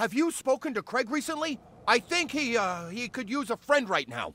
have you spoken to Craig recently? I think he, uh, he could use a friend right now.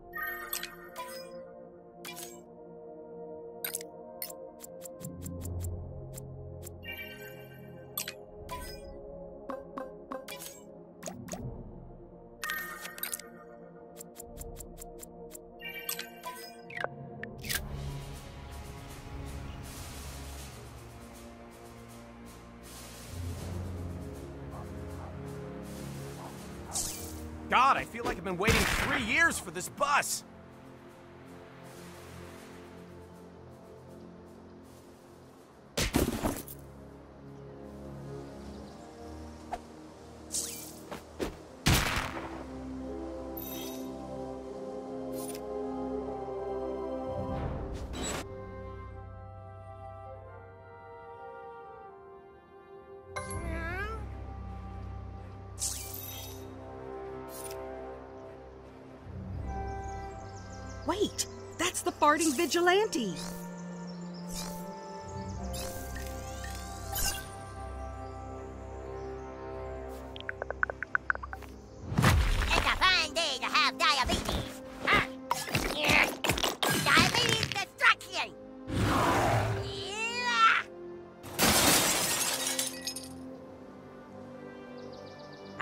God, I feel like I've been waiting three years for this bus. Wait, that's the farting vigilante.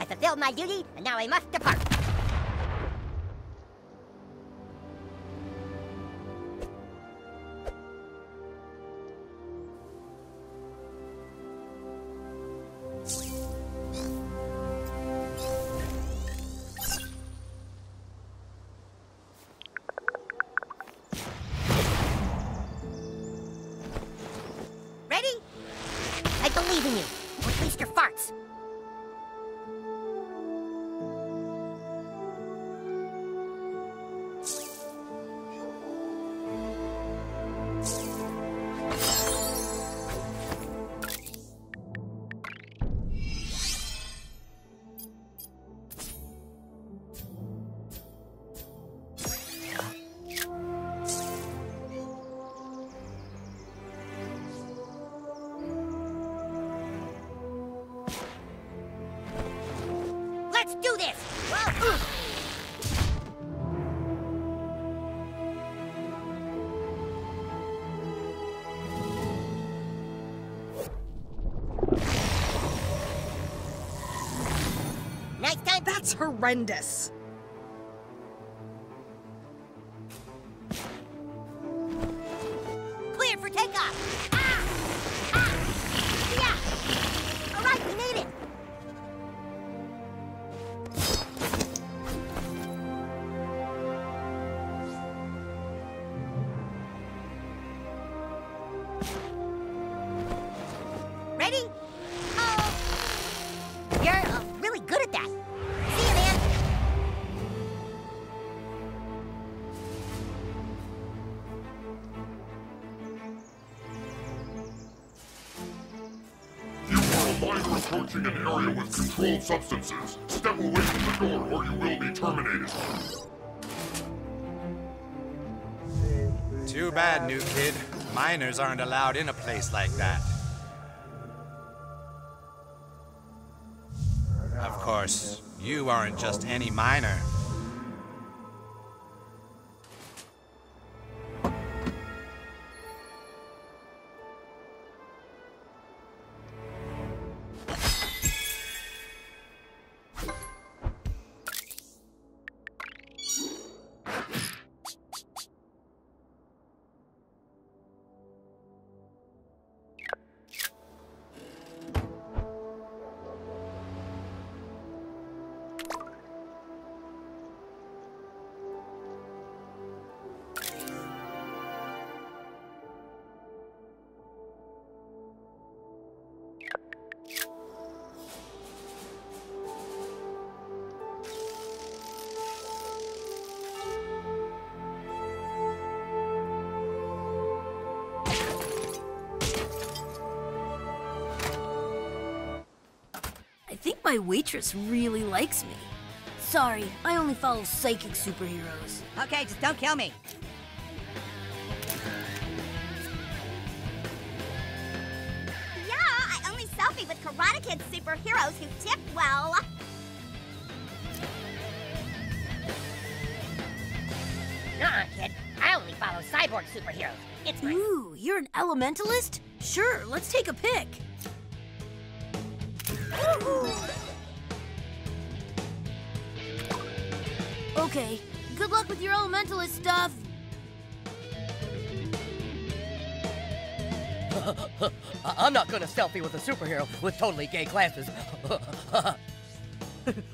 Fulfilled my duty, and now I must depart. Horrendous. Substances. Step away from the door or you will be terminated. Too bad, new kid. Minors aren't allowed in a place like that. Of course, you aren't just any minor. My waitress really likes me. Sorry, I only follow psychic superheroes. Okay, just don't kill me. Yeah, I only selfie with Karate Kid superheroes who tip well. Nuh-uh, kid. I only follow cyborg superheroes. It's great. Ooh, you're an elementalist? Sure, let's take a pic. Okay, good luck with your elementalist stuff. I- I'm not gonna selfie with a superhero with totally gay glasses. I'm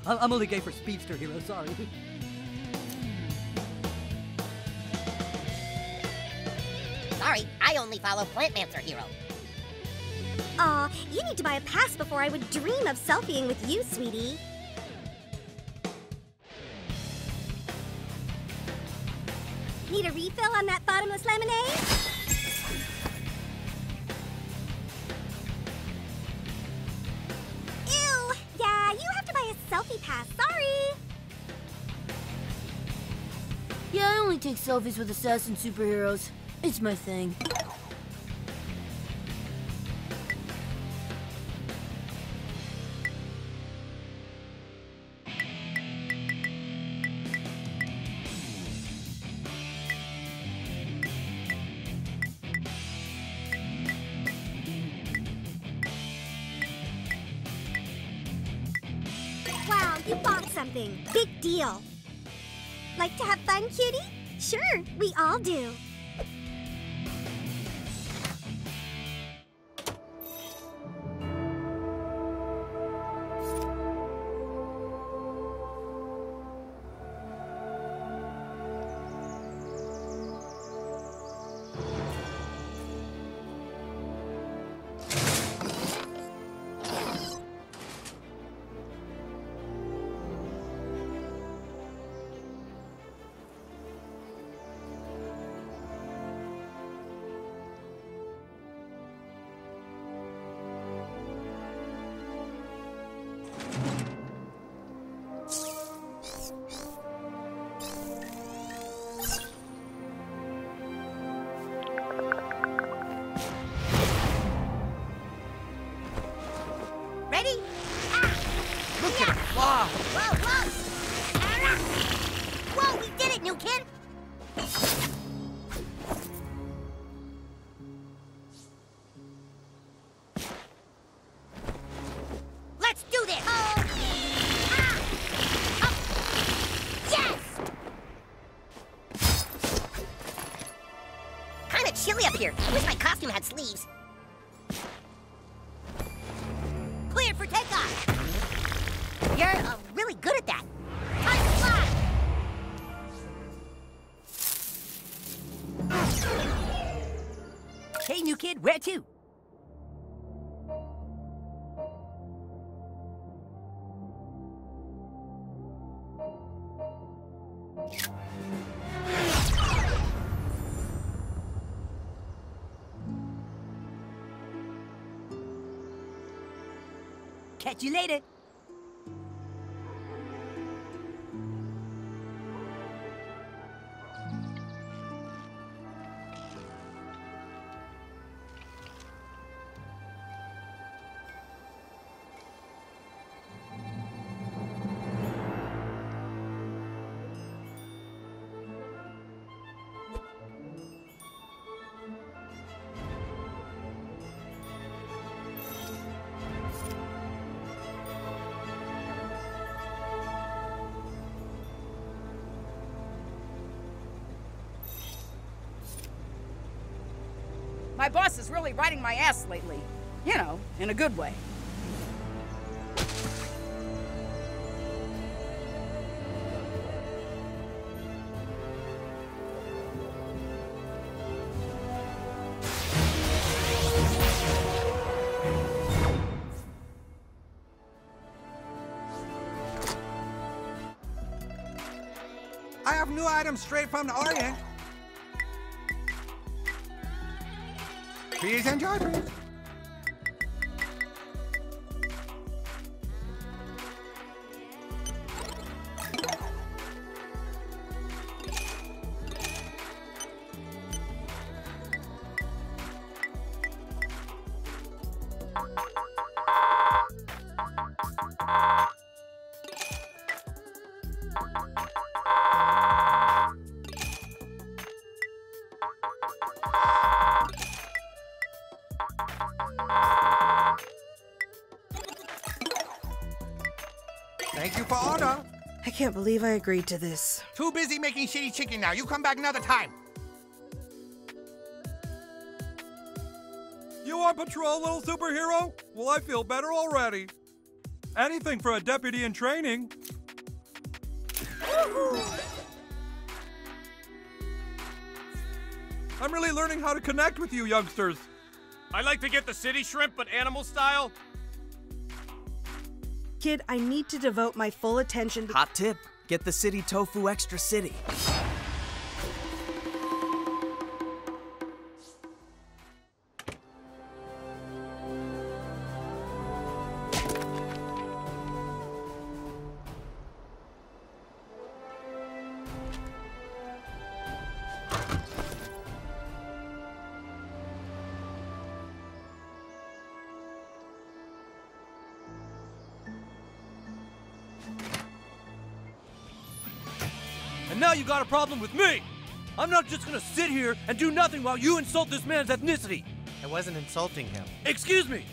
I'm only gay for speedster hero, sorry. Sorry, I only follow Plantmancer hero. Aw, you need to buy a pass before I would dream of selfieing with you, sweetie. Refill on that bottomless lemonade? Ew! Yeah, you have to buy a selfie pass. Sorry. Yeah, I only take selfies with assassin superheroes. It's my thing. Wish my Catch you later. My ass lately. You know, in a good way. I have new items straight from the Orient. Please enjoy, please. Thank you for order. I can't believe I agreed to this. Too busy making shitty chicken now. You come back another time. You on patrol, little superhero? Well, I feel better already. Anything for a deputy in training. I'm really learning how to connect with you youngsters. I like to get the city shrimp, but animal style. Kid, I need to devote my full attention to. Hot tip get the city tofu extra city. Got a problem with me! I'm not just gonna sit here and do nothing while you insult this man's ethnicity! I wasn't insulting him. Excuse me!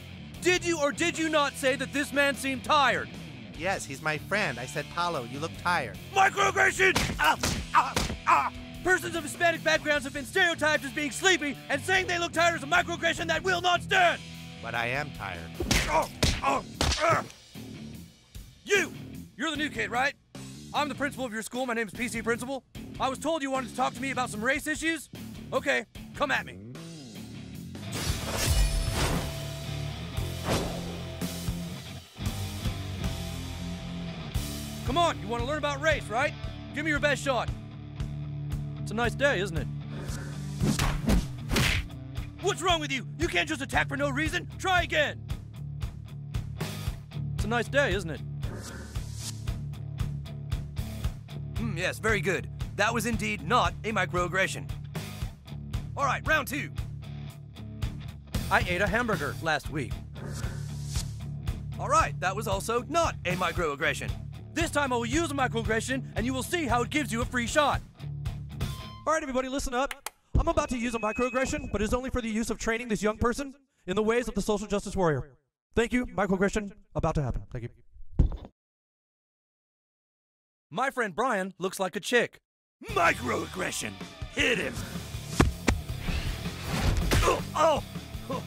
Did you or did you not say that this man seemed tired? Yes, he's my friend. I said, Paulo, you look tired. Microaggression! Ah, ah, ah. Persons of Hispanic backgrounds have been stereotyped as being sleepy, and saying they look tired is a microaggression that will not stand! But I am tired. Oh, oh, ah. You! You're the new kid, right? I'm the principal of your school. My name is PC Principal. I was told you wanted to talk to me about some race issues. Okay, come at me. Come on, you want to learn about race, right? Give me your best shot. It's a nice day, isn't it? What's wrong with you? You can't just attack for no reason. Try again. It's a nice day, isn't it? Hmm, yes, very good. That was indeed not a microaggression. All right, round two. I ate a hamburger last week. All right, that was also not a microaggression. This time I will use a microaggression and you will see how it gives you a free shot. All right, everybody, listen up. I'm about to use a microaggression, but it's only for the use of training this young person in the ways of the social justice warrior. Thank you. Microaggression about to happen. Thank you. My friend Brian looks like a chick. Microaggression. Hit him. Oh, oh, oh.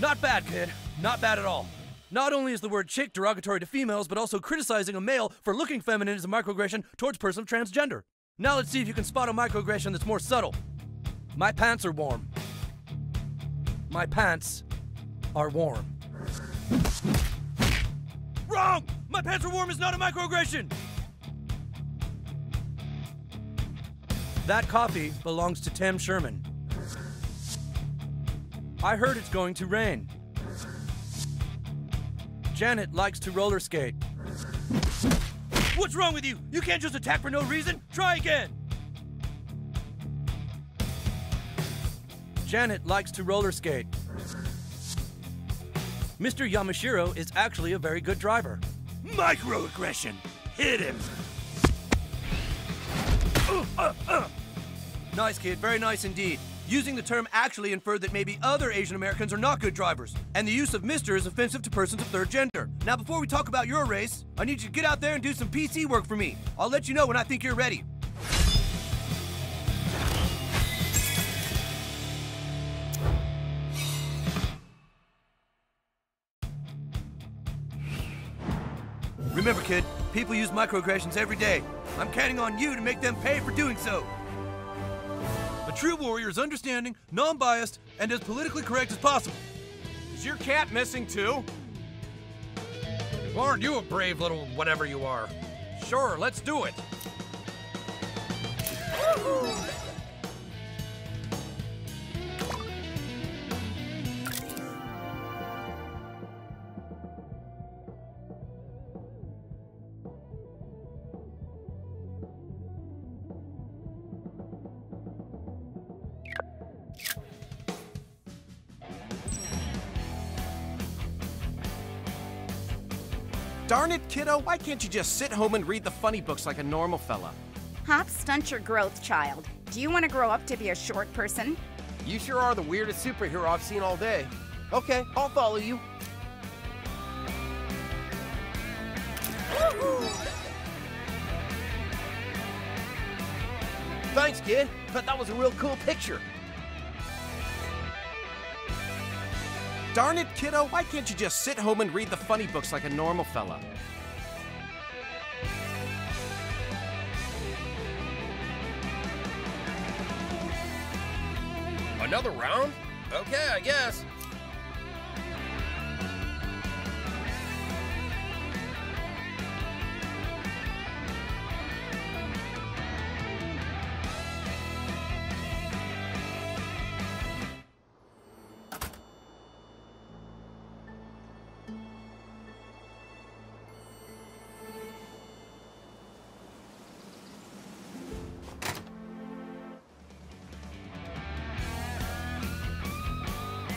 Not bad, kid. Not bad at all. Not only is the word chick derogatory to females, but also criticizing a male for looking feminine is a microaggression towards a person of transgender. Now let's see if you can spot a microaggression that's more subtle. My pants are warm. My pants are warm. Wrong! My pants are warm is not a microaggression! That copy belongs to Tim Sherman. I heard it's going to rain. Janet likes to roller skate. What's wrong with you? You can't just attack for no reason. Try again. Janet likes to roller skate. Mr. Yamashiro is actually a very good driver. Microaggression. Hit him. Uh, uh, uh. Nice, kid. Very nice indeed. Using the term actually inferred that maybe other Asian Americans are not good drivers, and the use of Mr. is offensive to persons of third gender. Now, before we talk about your race, I need you to get out there and do some PC work for me. I'll let you know when I think you're ready. Remember, kid, people use microaggressions every day. I'm counting on you to make them pay for doing so. A true warrior is understanding, non biased, and as politically correct as possible. Is your cat missing too? Aren't you a brave little whatever you are? Sure, let's do it. Darn it, kiddo, why can't you just sit home and read the funny books like a normal fella? Hop, stunt your growth, child. Do you want to grow up to be a short person? You sure are the weirdest superhero I've seen all day. Okay, I'll follow you. Thanks, kid, but that was a real cool picture. Darn it, kiddo, why can't you just sit home and read the funny books like a normal fella? Another round? Okay, I guess.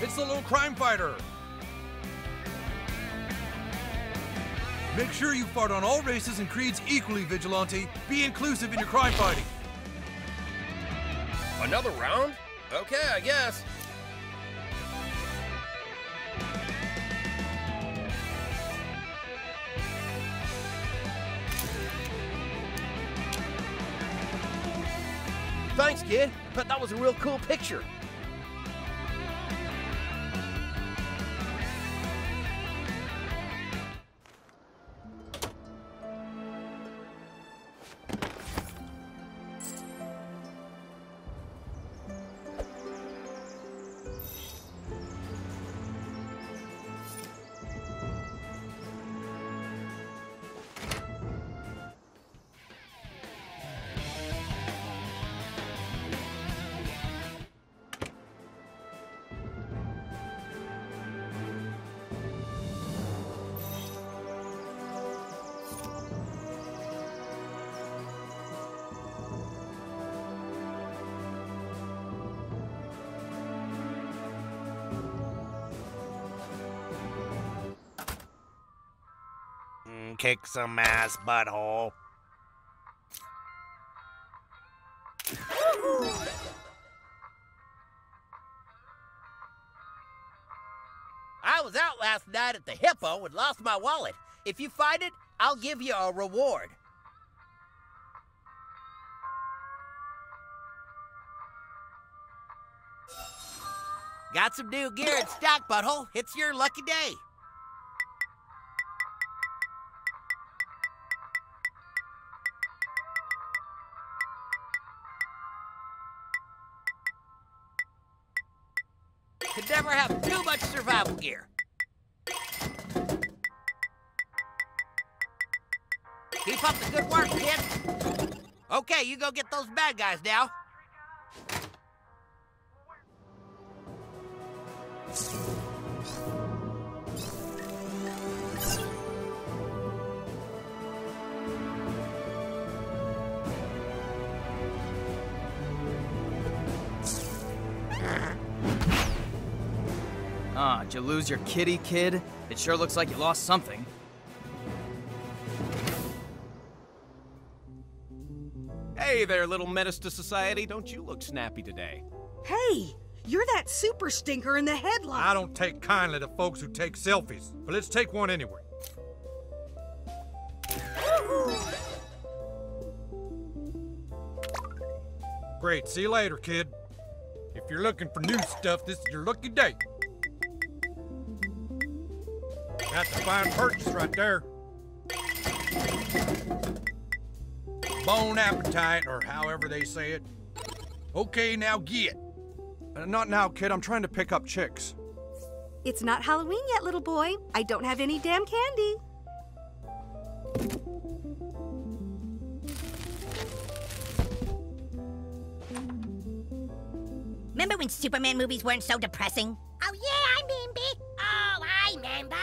It's the little crime fighter. Make sure you fart on all races and creeds equally, Vigilante. Be inclusive in your crime fighting. Another round? Okay, I guess. Thanks, kid, but that was a real cool picture. Kick some ass, butthole. I was out last night at the Hippo and lost my wallet. If you find it, I'll give you a reward. Got some new gear in stock, butthole. It's your lucky day. Okay, you go get those bad guys now. Ah, did you lose your kitty, kid? It sure looks like you lost something. Hey there, little menace to society. Don't you look snappy today? Hey, you're that super stinker in the headline. I don't take kindly to folks who take selfies, but let's take one anyway. Great, see you later, kid. If you're looking for new stuff, this is your lucky day. That's a fine purchase right there. Bone appetite, or however they say it. Okay, now get. Uh, not now, kid. I'm trying to pick up chicks. It's not Halloween yet, little boy. I don't have any damn candy. Remember when Superman movies weren't so depressing? Oh, yeah, I remember. Oh, I remember.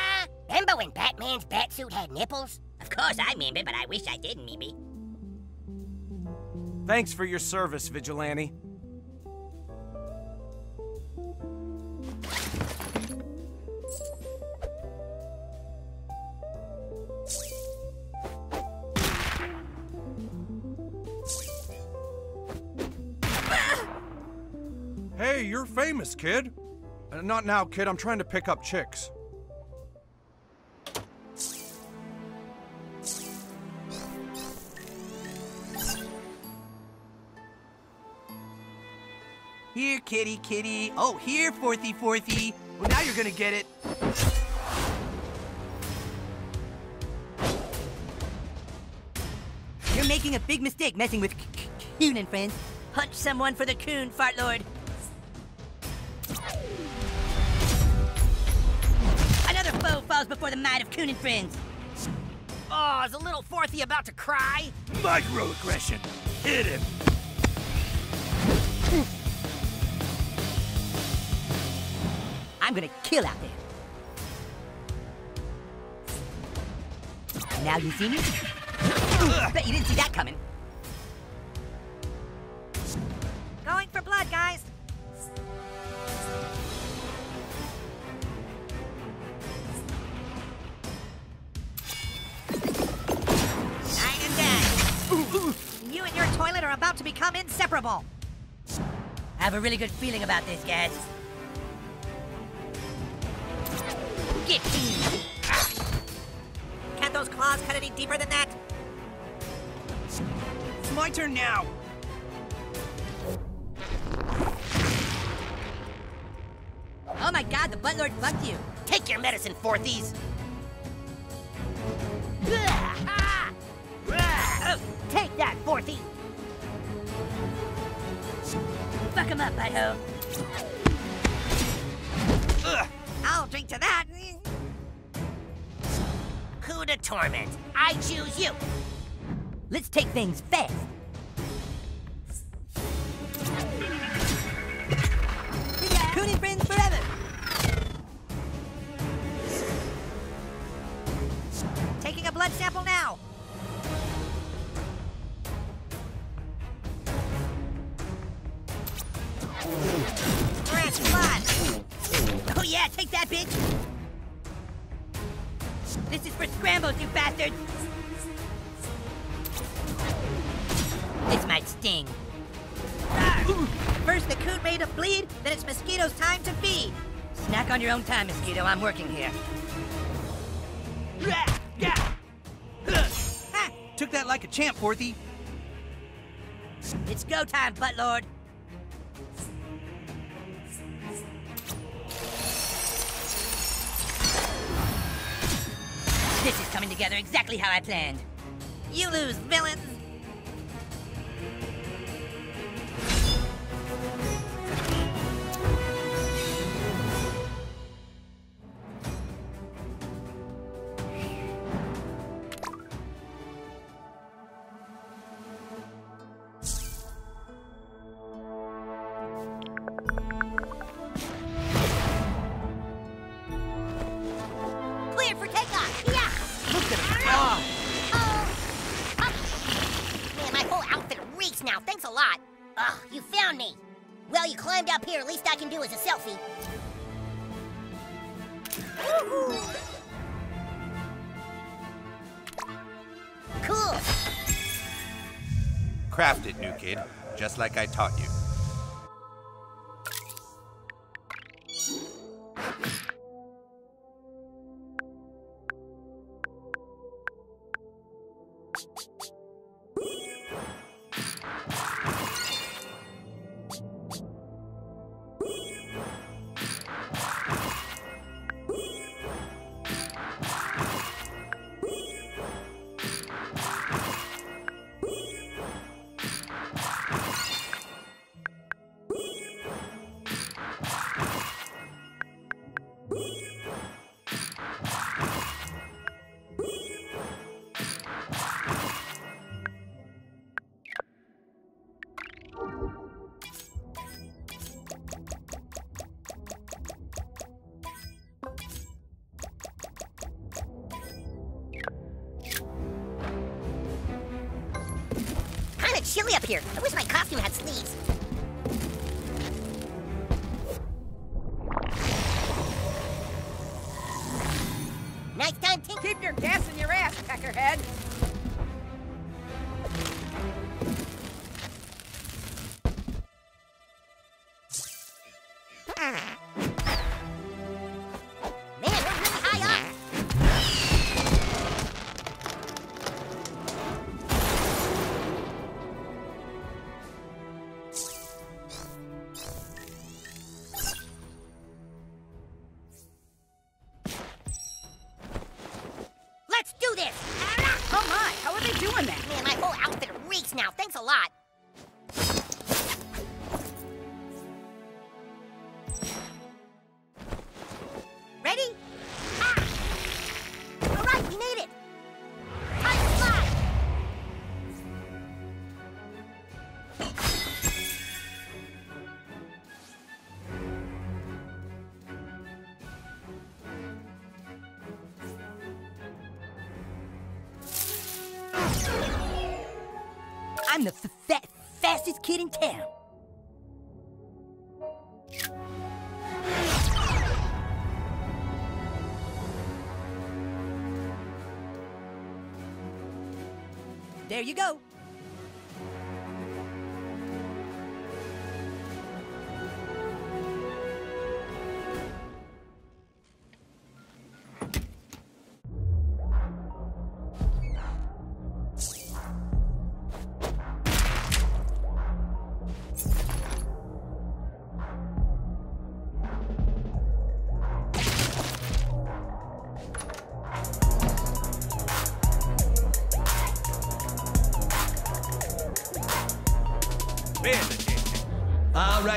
Remember when Batman's batsuit had nipples? Of course I remember, but I wish I didn't, maybe. Thanks for your service, Vigilante. Hey, you're famous, kid. Uh, not now, kid. I'm trying to pick up chicks. Here, kitty, kitty. Oh, here, fourthy, fourthy. Well, now you're gonna get it. You're making a big mistake messing with Coon and friends. Punch someone for the Coon, Fart Lord. Another foe falls before the might of Coon and friends. Oh, is a little fourthy about to cry? Microaggression. Hit him. I'm gonna kill out there. Now you see me? Bet you didn't see that coming. Going for blood, guys. Nine and. You and your toilet are about to become inseparable. I have a really good feeling about this, guys. Get in. Can't those claws cut any deeper than that? It's my turn now. Oh my god, the Butt Lord fucked you. Take your medicine, fourthies. Oh, take that, fourthie. Fuck him up, butthole. I'll drink to that. Coup de torment. I choose you. Let's take things fast. Your own time, Mosquito. I'm working here. Took that like a champ, fourthy. It's go time, Butt Lord. This is coming together exactly how I planned. You lose, villains. Taught you. Ha ha ha! Kid in town. There you go.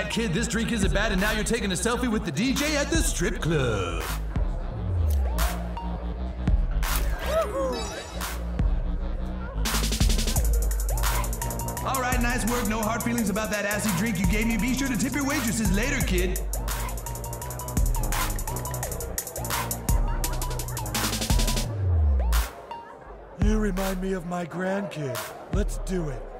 Kid, this drink isn't bad, and now you're taking a selfie with the DJ at the strip club. All right, nice work. No hard feelings about that assy drink you gave me. Be sure to tip your waitresses later, kid. You remind me of my grandkid. Let's do it.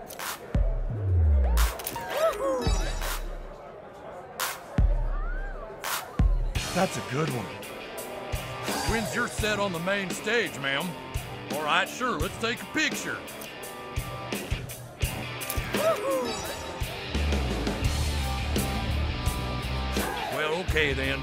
That's a good one. When's your set on the main stage, ma'am? All right, sure, let's take a picture. Well, okay then.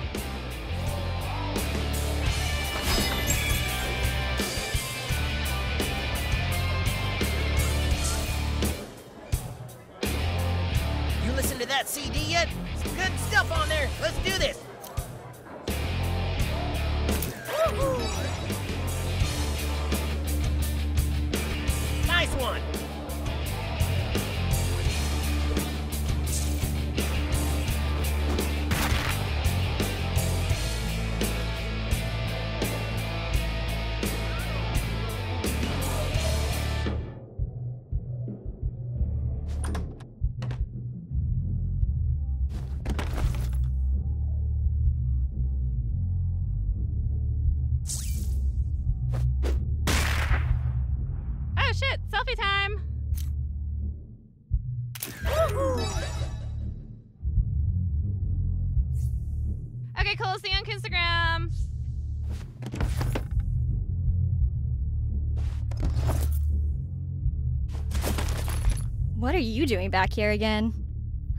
Are you doing back here again?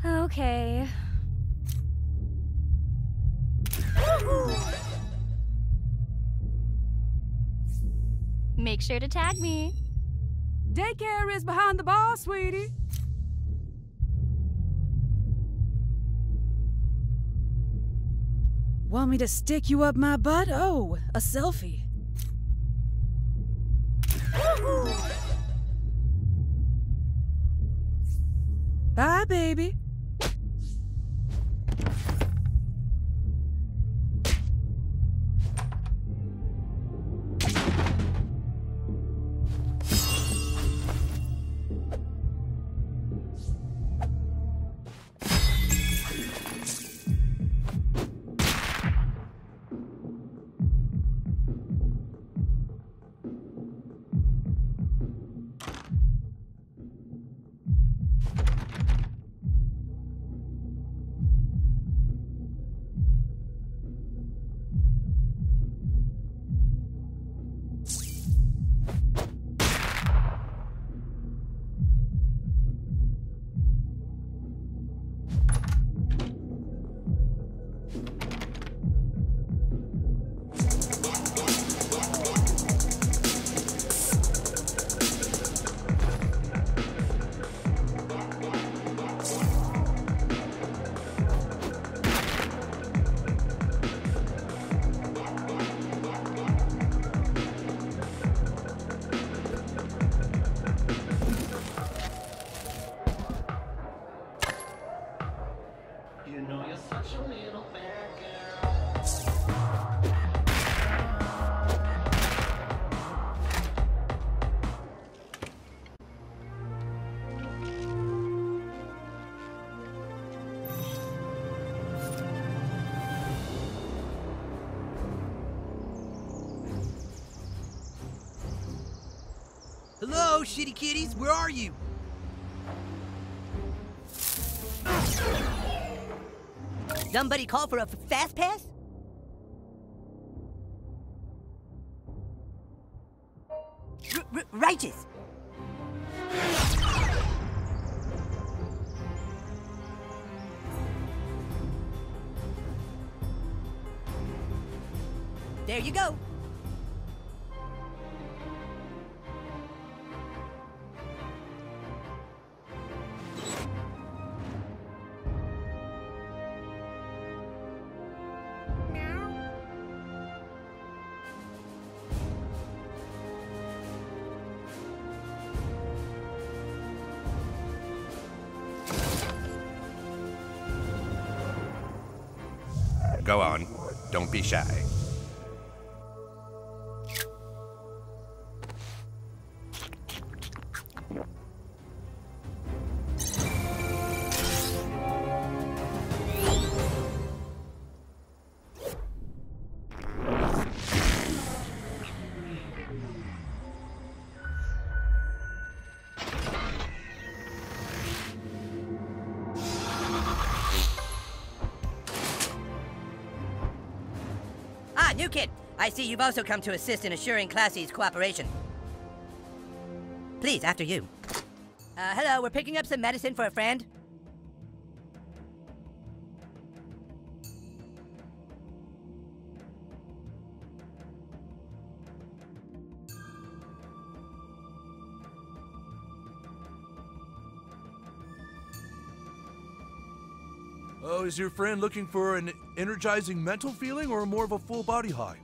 Okay. Make sure to tag me. Daycare is behind the bar, sweetie. Want me to stick you up my butt? Oh, a selfie. Baby. Shitty kitties, where are you? Somebody call for a fast pass? R- righteous. There you. Go shy. I see you've also come to assist in assuring Classy's cooperation. Please, after you. Uh, hello, we're picking up some medicine for a friend. Oh, is your friend looking for an energizing mental feeling or more of a full body high?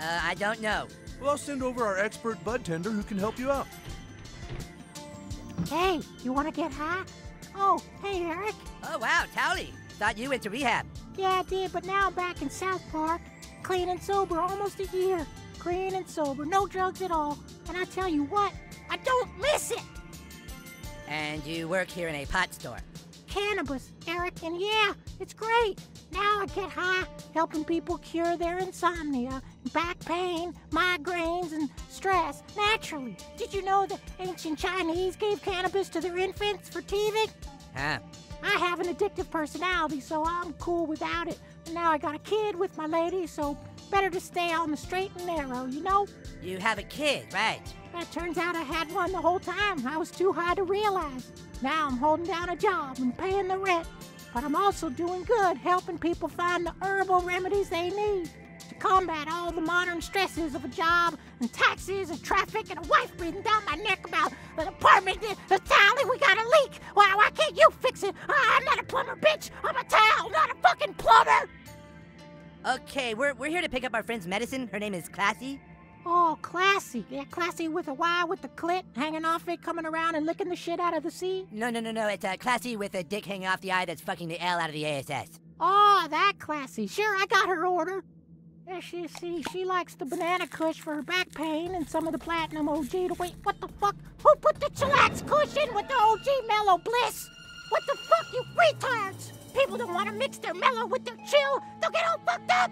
Uh, I don't know. Well, I'll send over our expert bud tender who can help you out. Hey, you want to get high? Oh, hey, Eric. Oh, wow, Towelie. Thought you went to rehab. Yeah, I did, but now I'm back in South Park. Clean and sober almost a year. Clean and sober, no drugs at all. And I tell you what, I don't miss it. And you work here in a pot store. Cannabis, Eric, and yeah, it's great. Now I get high, helping people cure their insomnia, back pain, migraines, and stress naturally. Did you know that ancient Chinese gave cannabis to their infants for teething? Huh. I have an addictive personality, so I'm cool without it. And now I got a kid with my lady, so better to stay on the straight and narrow, you know? You have a kid, right? It turns out I had one the whole time. I was too high to realize. Now I'm holding down a job and paying the rent. But I'm also doing good, helping people find the herbal remedies they need to combat all the modern stresses of a job and taxes and traffic and a wife breathing down my neck about the apartment. The towel, we got a leak. Why, why can't you fix it? I'm not a plumber, bitch. I'm a towel, not a fucking plumber. Okay, we're, we're here to pick up our friend's medicine. Her name is Classy. Oh, classy. Yeah, classy with a Y with the clit hanging off it, coming around and licking the shit out of the sea. No, no, no, no. It's uh, Classy with a dick hanging off the eye that's fucking the L out of the ASS. Oh, that classy. Sure, I got her order. Yeah, she see she likes the banana kush for her back pain and some of the platinum OG to wait. What the fuck? Who put the chillax kush in with the OG mellow bliss? What the fuck, you retards? People don't want to mix their mellow with their chill. They'll get all fucked up.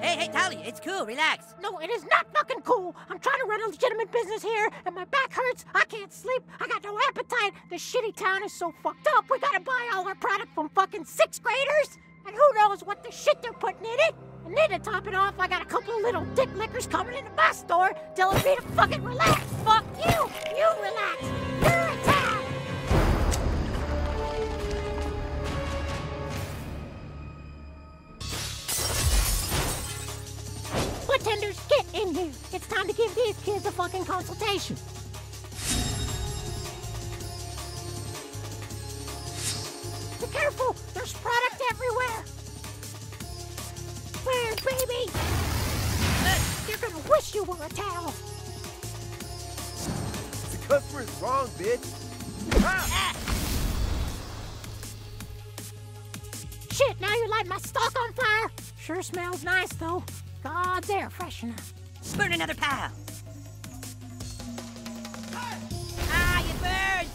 Hey, hey, Tally, it's cool. Relax. No, it is not fucking cool. I'm trying to run a legitimate business here, and my back hurts. I can't sleep. I got no appetite. The shitty town is so fucked up. We gotta buy all our product from fucking sixth graders. And who knows what the shit they're putting in it? And then to top it off, I got a couple of little dick lickers coming into my store telling me to fucking relax. Fuck you. You relax. You're Bartenders, get in here. It's time to give these kids a fucking consultation. Be careful! There's product everywhere! Where, baby? You're gonna wish you were a towel! The customer's wrong, bitch. Ah. Shit, now you light my stock on fire! Sure smells nice, though. God's air freshener. Burn another pile. Ah, you burned!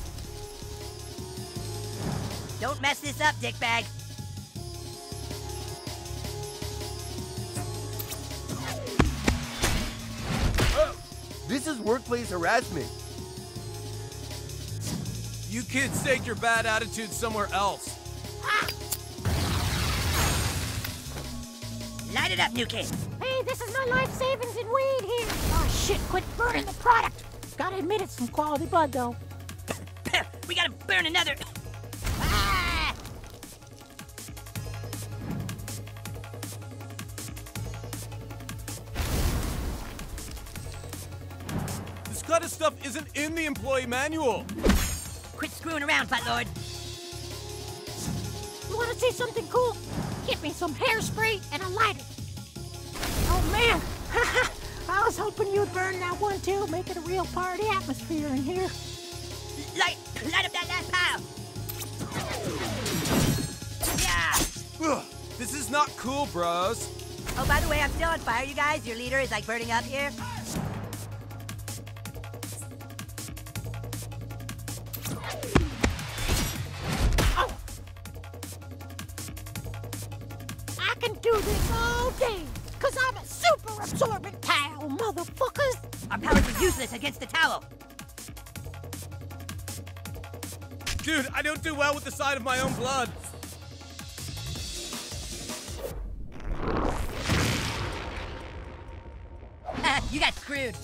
Don't mess this up, dickbag. This is workplace harassment. You kids take your bad attitude somewhere else. Light it up, new kid. Hey, this is my life savings in weed here. Oh shit, quit burning the product. Gotta admit it's some quality bud though. we gotta burn another. Ah! This kind of stuff isn't in the employee manual. Quit screwing around, Buttlord. You wanna see something cool? Get me some hairspray and a lighter. Oh man, I was hoping you'd burn that one too, make it a real party atmosphere in here. Light, light up that last pile. Yeah. Ugh, this is not cool, bros. Oh, by the way, I'm still on fire, you guys. Your leader is like burning up here. Can do this all day, cause I'm a super absorbent towel, motherfuckers. Our powers are useless against the towel. Dude, I don't do well with the sight of my own blood. Ah, you got screwed.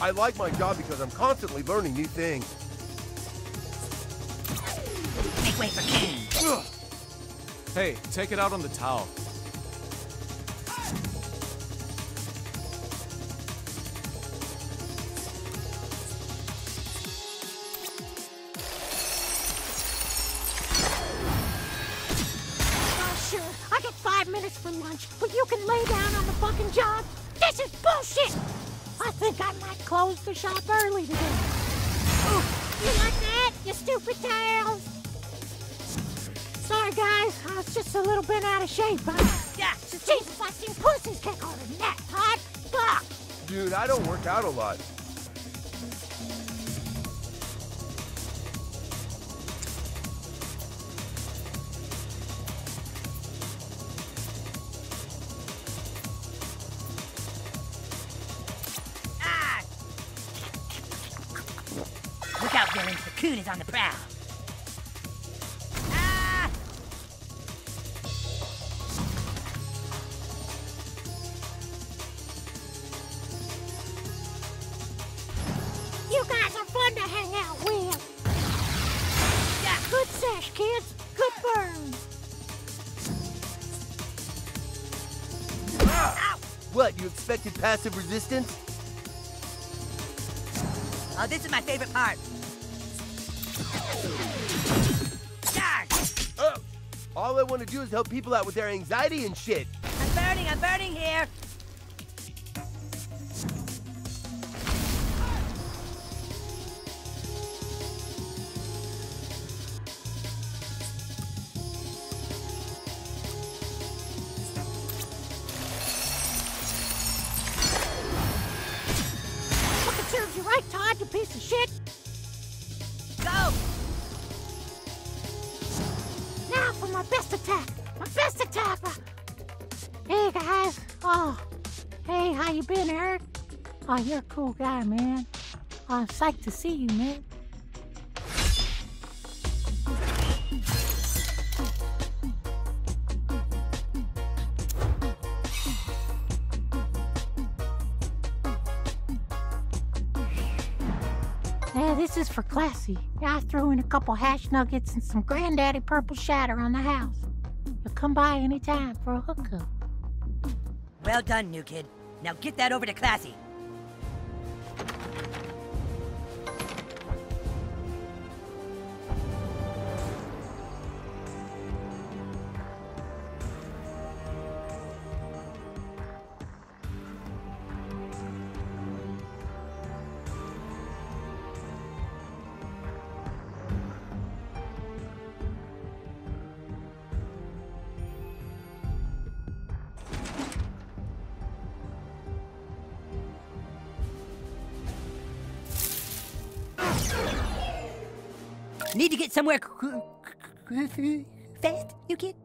I like my job because I'm constantly learning new things. Make way for King. Hey, take it out on the towel. Work out a lot. Passive resistance? Oh, this is my favorite part. Uh, all I want to do is help people out with their anxiety and shit. I'm burning, I'm burning here. Psyched to see you, man. Yeah, this is for classy. Yeah, I threw in a couple hash nuggets and some granddaddy purple shatter on the house. You'll come by anytime for a hookup. Well done, new kid. Now get that over to Classy. Fast, you kid?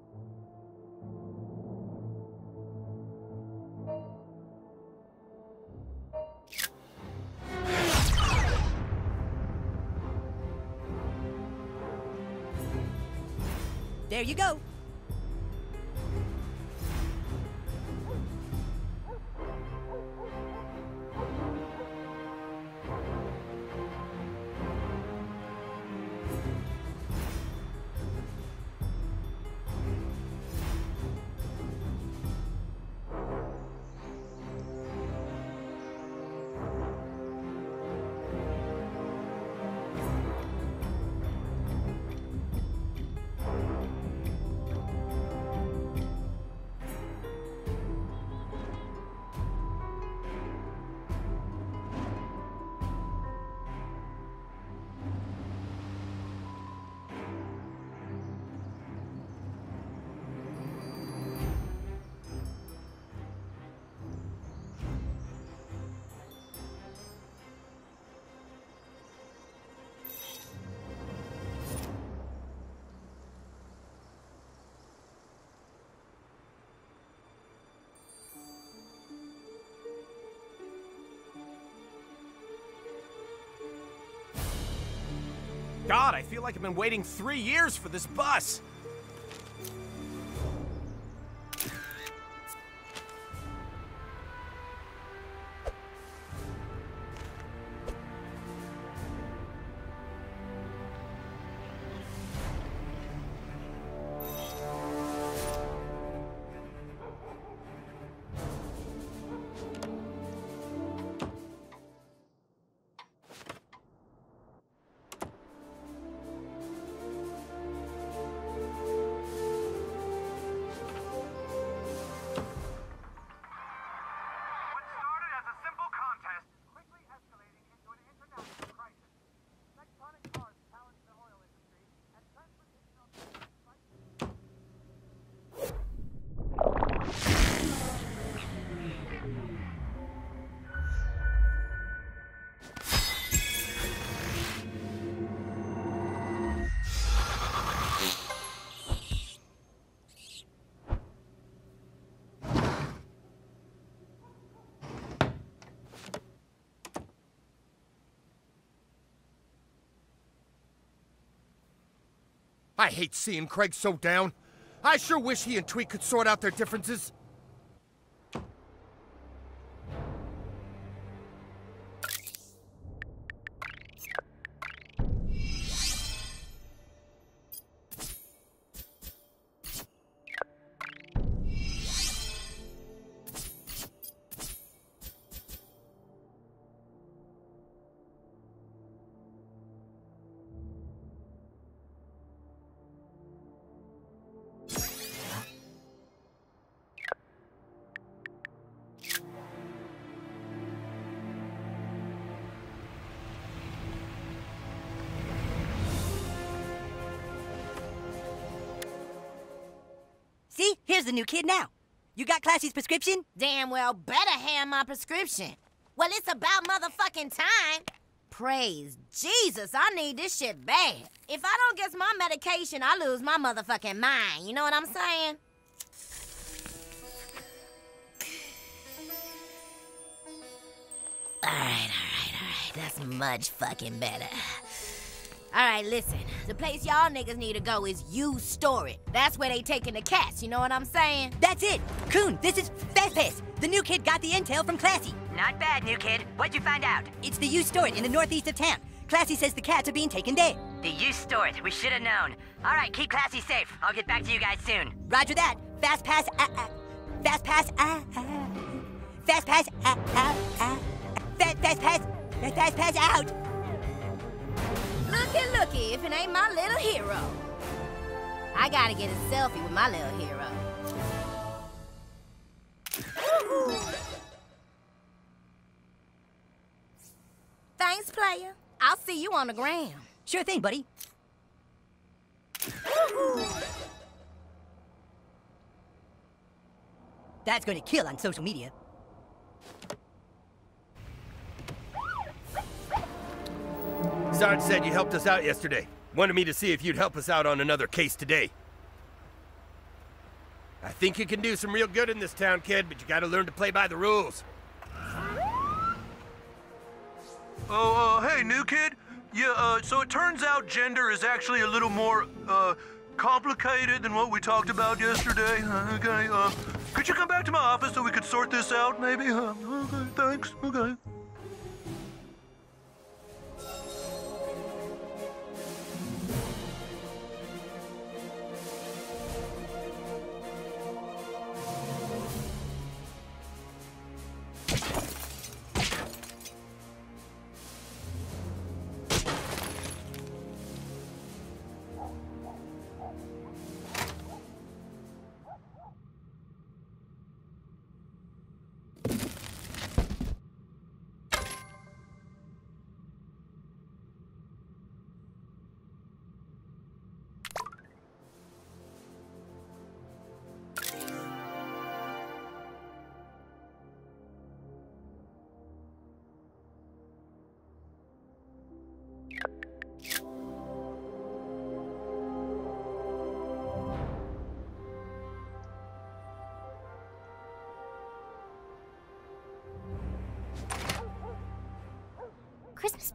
There you go. Like I've been waiting three years for this bus. I hate seeing Craig so down. I sure wish he and Tweek could sort out their differences. New kid now. You got Classy's prescription? Damn well better have my prescription. Well, it's about motherfucking time. Praise Jesus, I need this shit bad. If I don't get my medication, I lose my motherfucking mind. You know what I'm saying? All right, all right, all right. That's much fucking better. All right, listen. The place y'all niggas need to go is you store it. That's where they taking the cats. You know what I'm saying? That's it. Coon, this is Pass. The new kid got the intel from Classy. Not bad, new kid. What'd you find out? It's the U store it in the northeast of town. Classy says the cats are being taken there. The U store it. We should have known. All right, keep Classy safe. I'll get back to you guys soon. Roger that. Fast pass. Ah, ah. Fast pass. Ah, ah. Fast pass. Ah, ah, ah. Fast, fast pass. Fast pass out. Looky, looky, if it ain't my little hero. I gotta get a selfie with my little hero. Thanks, player. I'll see you on the gram. Sure thing, buddy. That's gonna kill on social media. Sarge said you helped us out yesterday. Wanted me to see if you'd help us out on another case today. I think you can do some real good in this town, kid, but you gotta learn to play by the rules. Oh, uh, hey, new kid. Yeah, uh, so it turns out gender is actually a little more, uh, complicated than what we talked about yesterday. Okay, uh, could you come back to my office so we could sort this out, maybe? Uh, okay, thanks. Okay.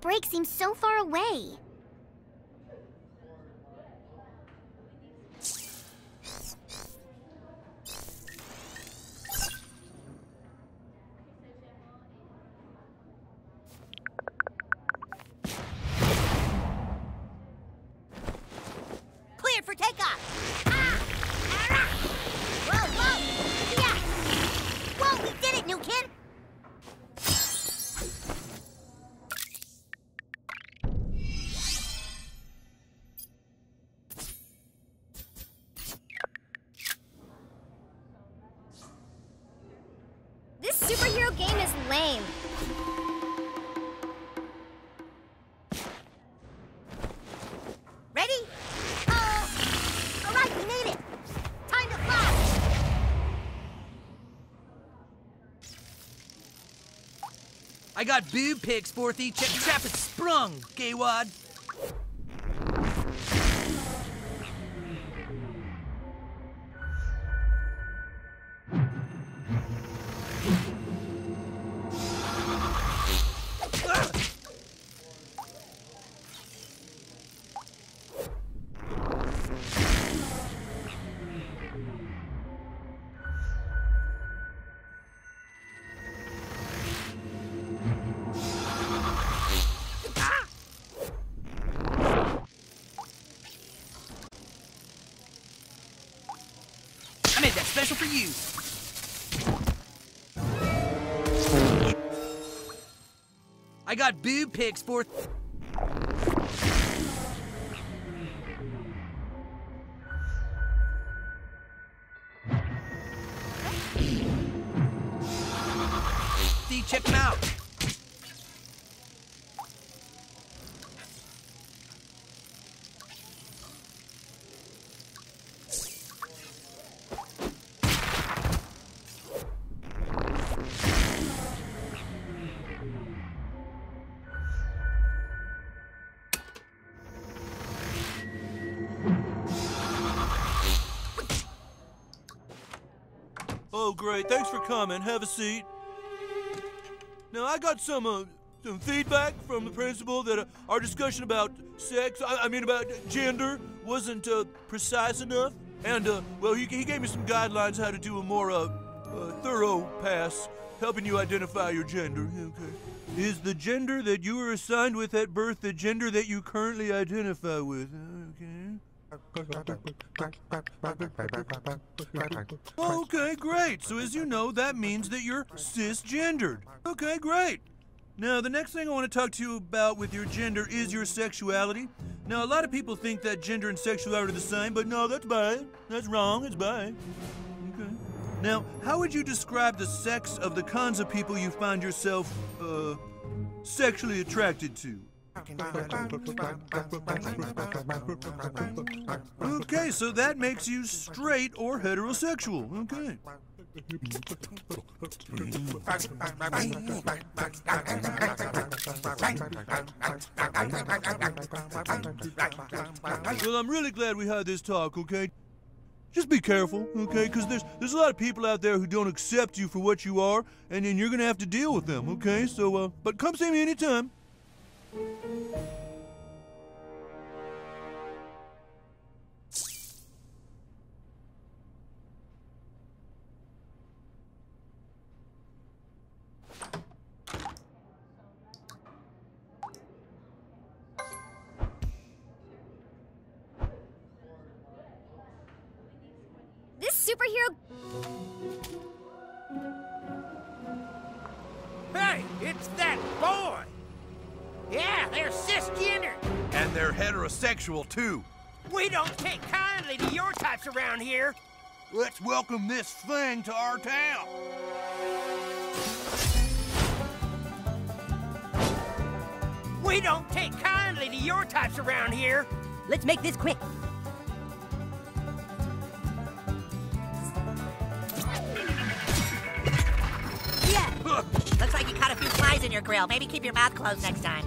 Break seems so far away. Got boob pics, Sporthy. Check trap it sprung, gaywad. Got boob pics, Sporth. See, check them out. Great. Thanks for coming. Have a seat. Now, I got some uh, some feedback from the principal that uh, our discussion about sex, I, I mean about gender, wasn't uh, precise enough. And, uh, well, he, he gave me some guidelines how to do a more uh, uh, thorough pass, helping you identify your gender. Okay. Is the gender that you were assigned with at birth the gender that you currently identify with? Okay. Great. So as you know, that means that you're cisgendered. Okay, great. Now, the next thing I want to talk to you about with your gender is your sexuality. Now, a lot of people think that gender and sexuality are the same, but no, that's bad. That's wrong. It's bad. Okay. Now, how would you describe the sex of the kinds of people you find yourself, uh, sexually attracted to? Okay, so that makes you straight or heterosexual. Okay. Well, I'm really glad we had this talk, okay? Just be careful, okay? Because there's there's a lot of people out there who don't accept you for what you are, and then you're gonna have to deal with them, okay? So, uh, but come see me anytime. This superhero. Hey, it's that boy! Yeah, they're cisgender. And they're heterosexual, too. We don't take kindly to your types around here. Let's welcome this thing to our town. We don't take kindly to your types around here. Let's make this quick. Looks like you caught a few flies in your grill. Maybe keep your mouth closed next time.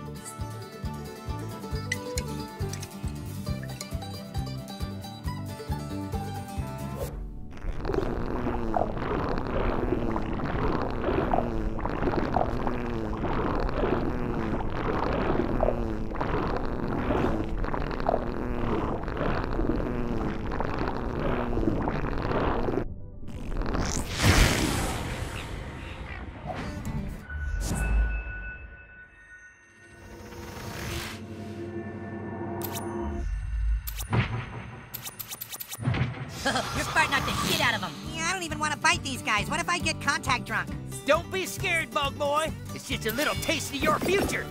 Contact drunk? Don't be scared, Bug Boy. It's just a little taste of your future.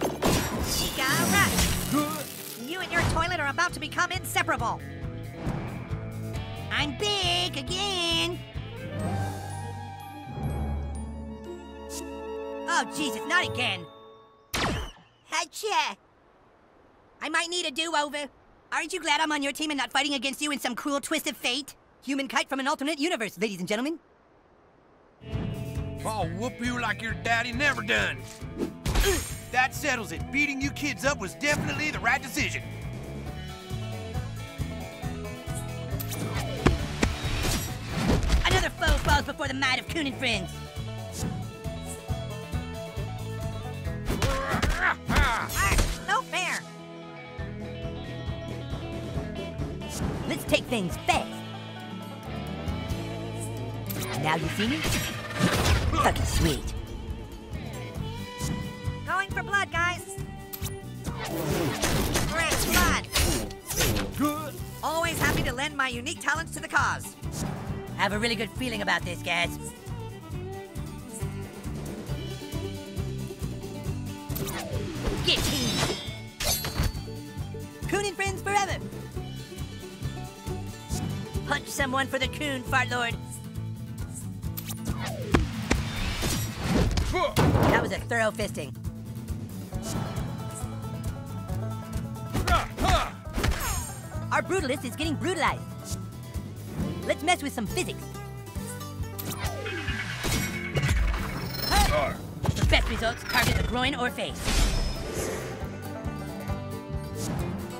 Right. You and your toilet are about to become inseparable. I'm big again. Oh, Jesus, not again. Hatcha. I might need a do-over. Aren't you glad I'm on your team and not fighting against you in some cruel twist of fate? Human kite from an alternate universe, ladies and gentlemen. I'll whoop you like your daddy never done. That settles it. Beating you kids up was definitely the right decision. Another foe falls before the might of Coon and friends. No fair. Let's take things fast. Now you see me? Fucking sweet. Going for blood, guys. Fresh blood. Good. Always happy to lend my unique talents to the cause. Have a really good feeling about this, guys. Get team. Coon and friends forever. Punch someone for the coon, fart That was a thorough fisting. Our brutalist is getting brutalized. Let's mess with some physics. For best results, target the groin or face.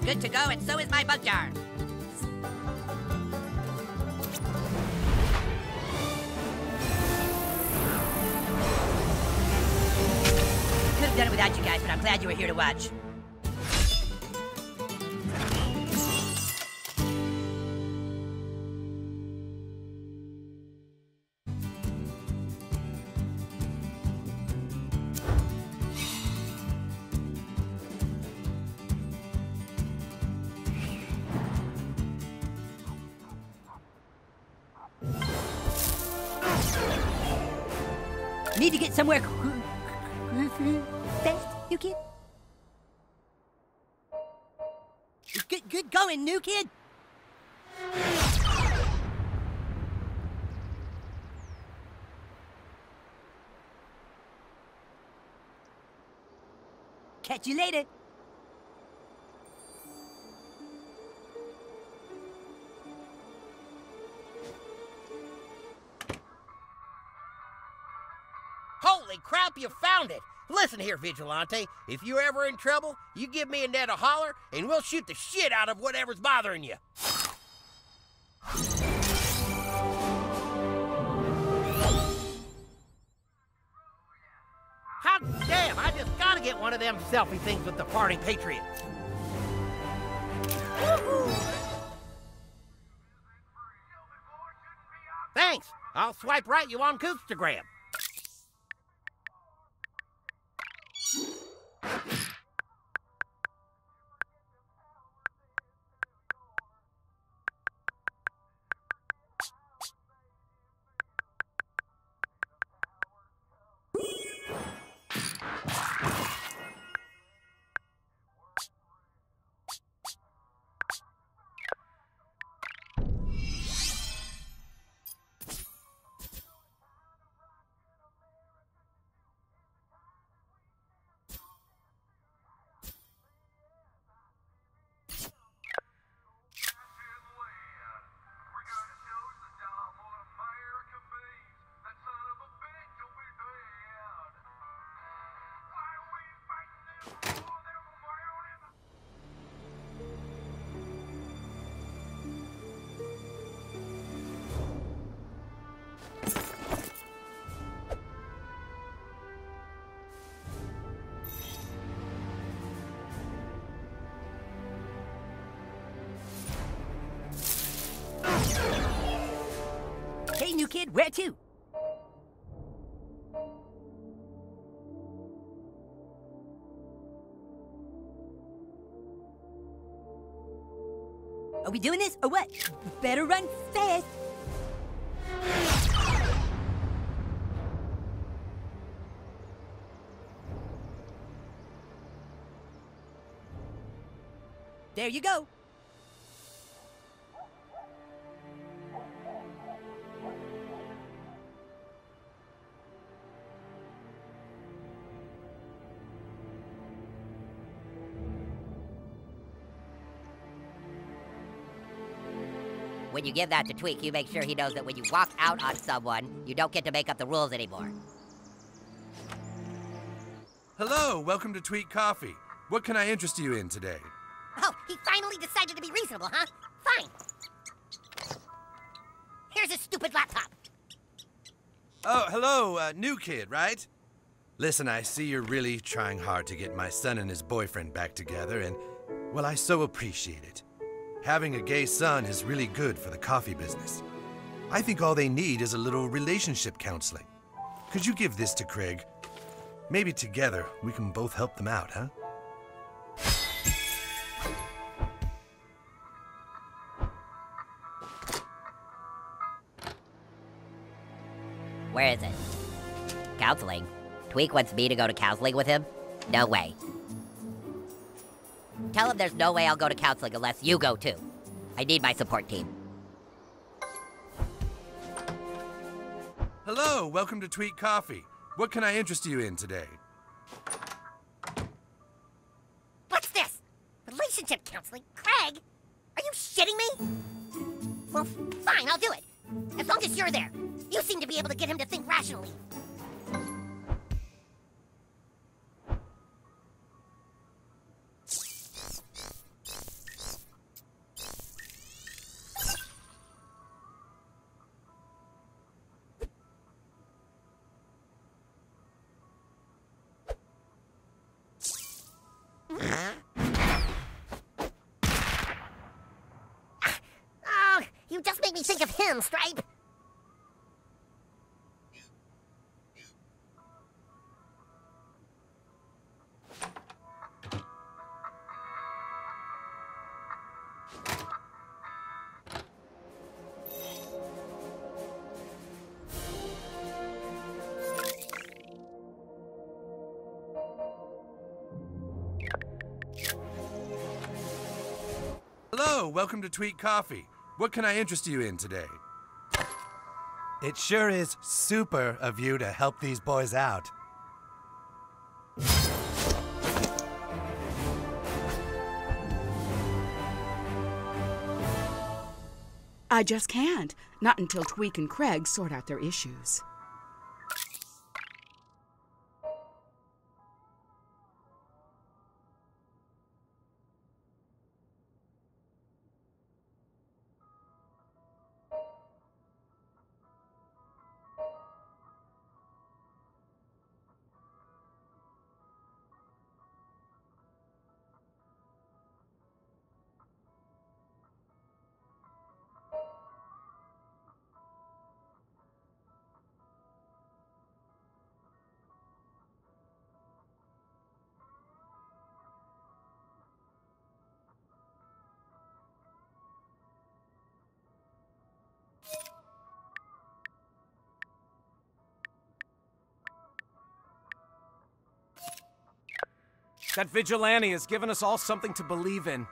Good to go, and so is my bug jar. Done it without you guys, but I'm glad you were here to watch. Need to get somewhere kid. Good, good going, new kid. Catch you later. Holy crap, you found it! Listen here, Vigilante. If you're ever in trouble, you give me and Ned a holler, and we'll shoot the shit out of whatever's bothering you. Hot damn, I just gotta get one of them selfie things with the party patriots. Thanks. I'll swipe right you on Coonstagram. Where to? Are we doing this or what? Better run fast. There you go. When you give that to Tweek, you make sure he knows that when you walk out on someone, you don't get to make up the rules anymore. Hello, welcome to Tweet Coffee. What can I interest you in today? Oh, he finally decided to be reasonable, huh? Fine. Here's his stupid laptop. Oh, hello, uh, new kid, right? Listen, I see you're really trying hard to get my son and his boyfriend back together, and, well, I so appreciate it. Having a gay son is really good for the coffee business. I think all they need is a little relationship counseling. Could you give this to Craig? Maybe together we can both help them out, huh? Where is it? Counseling? Tweek wants me to go to counseling with him? No way. Tell him there's no way I'll go to counseling unless you go too. I need my support team. Hello, welcome to Tweek Coffee. What can I interest you in today? What's this? Relationship counseling? Craig? Are you shitting me? Well, fine, I'll do it. As long as you're there. You seem to be able to get him to think rationally. Welcome to Tweek Coffee. What can I interest you in today? It sure is super of you to help these boys out. I just can't. Not until Tweek and Craig sort out their issues. That vigilante has given us all something to believe in.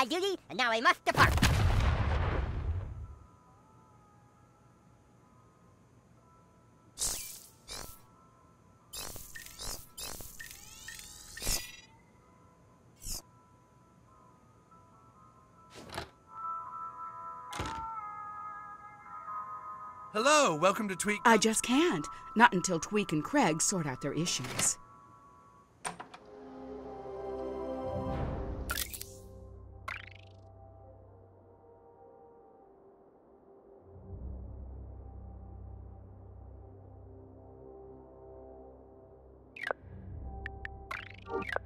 My duty, and now I must depart. Hello, welcome to Tweek. I just can't. Not until Tweek and Craig sort out their issues. Meow.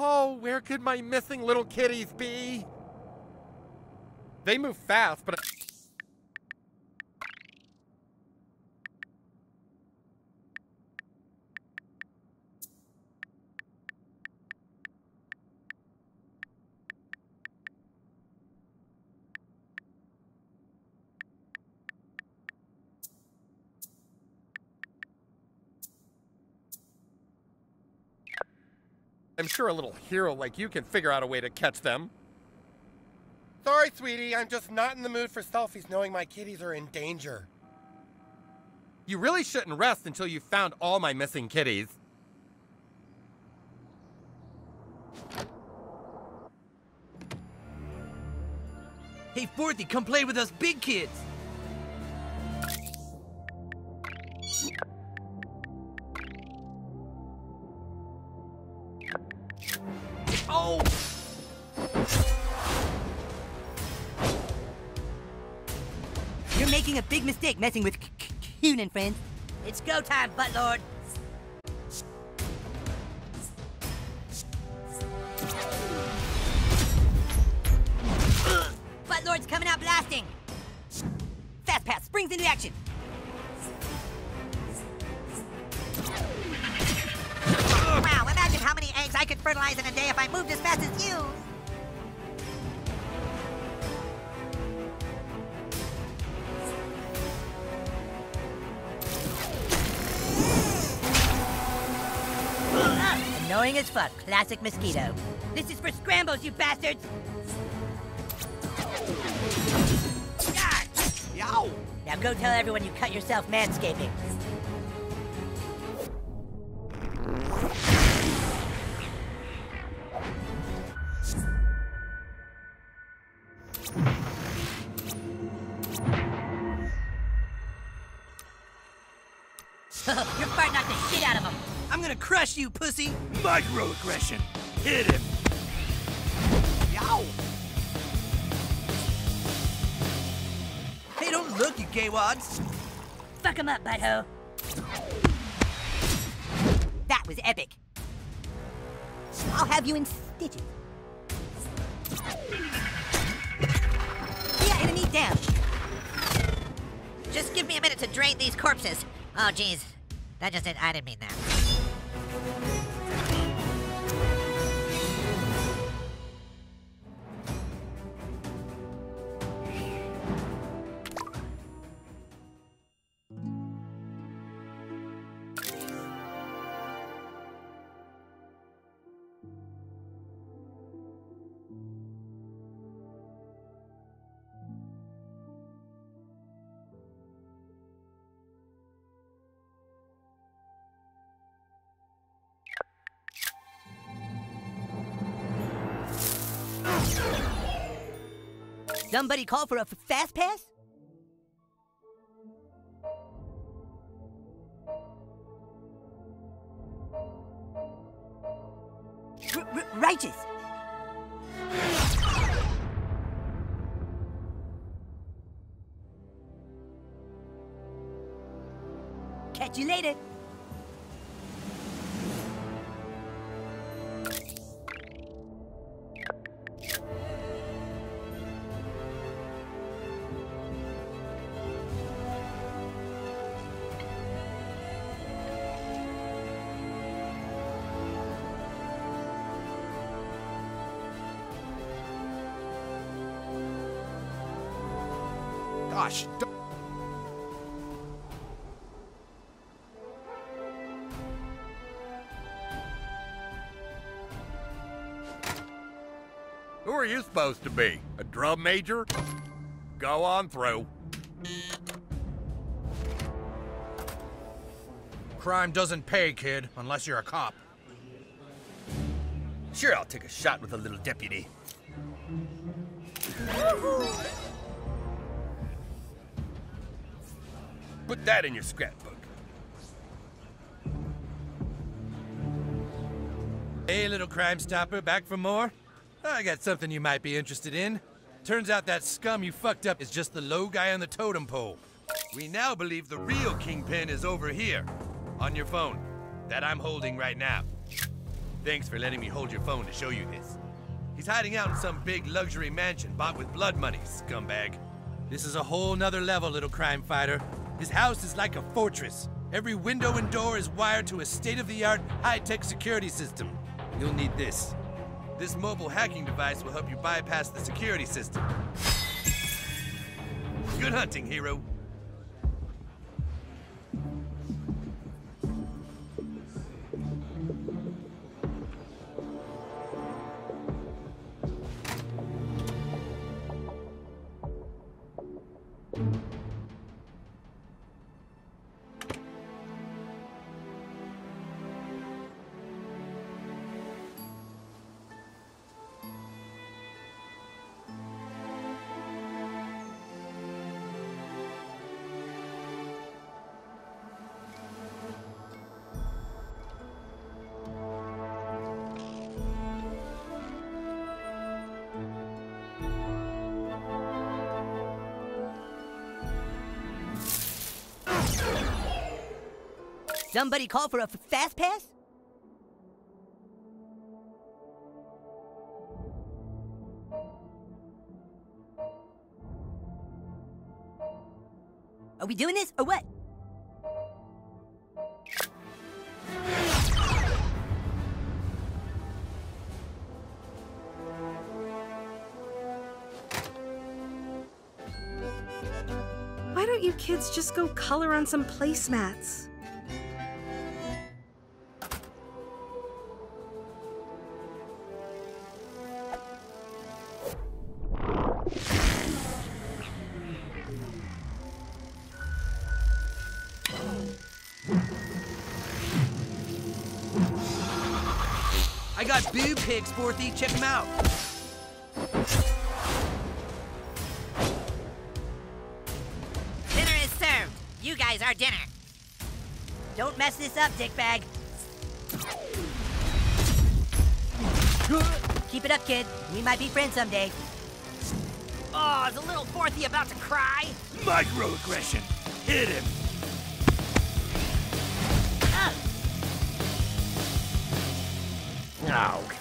Oh, where could my missing little kitties be? They move fast, but. Sure a little hero like you can figure out a way to catch them. Sorry, sweetie, I'm just not in the mood for selfies knowing my kitties are in danger. You really shouldn't rest until you've found all my missing kitties. Hey, Forthy, come play with us big kids. Messing with Coon and friends. It's go time, Buttlord. Buttlord's Annoying as fuck. Classic mosquito. This is for scrambles, you bastards! Yow! Now go tell everyone you cut yourself manscaping. You, pussy. Microaggression. Hit him. Yow! Hey, don't look, you gay wads. Fuck him up, butthole. That was epic. I'll have you in stitches. Yeah, enemy down. Just give me a minute to drain these corpses. Oh, jeez. That just did. I didn't mean that. Somebody call for a fast pass? R- righteous. Catch you later. You supposed to be? A drum major? Go on through. Crime doesn't pay, kid, unless you're a cop. Sure, I'll take a shot with a little deputy. Put that in your scrapbook. Hey, little crime stopper, back for more? I got something you might be interested in. Turns out that scum you fucked up is just the low guy on the totem pole. We now believe the real kingpin is over here, on your phone, that I'm holding right now. Thanks for letting me hold your phone to show you this. He's hiding out in some big luxury mansion bought with blood money, scumbag. This is a whole nother level, little crime fighter. His house is like a fortress. Every window and door is wired to a state-of-the-art, high-tech security system. You'll need this. This mobile hacking device will help you bypass the security system. Good hunting, hero. Somebody call for a fast pass? Are we doing this or what? Why don't you kids just go color on some placemats? Boob pics, Forthy. Check them out. Dinner is served. You guys are dinner. Don't mess this up, dickbag. Keep it up, kid. We might be friends someday. Oh, is a little Forthy about to cry? Microaggression. Hit him. No. Walk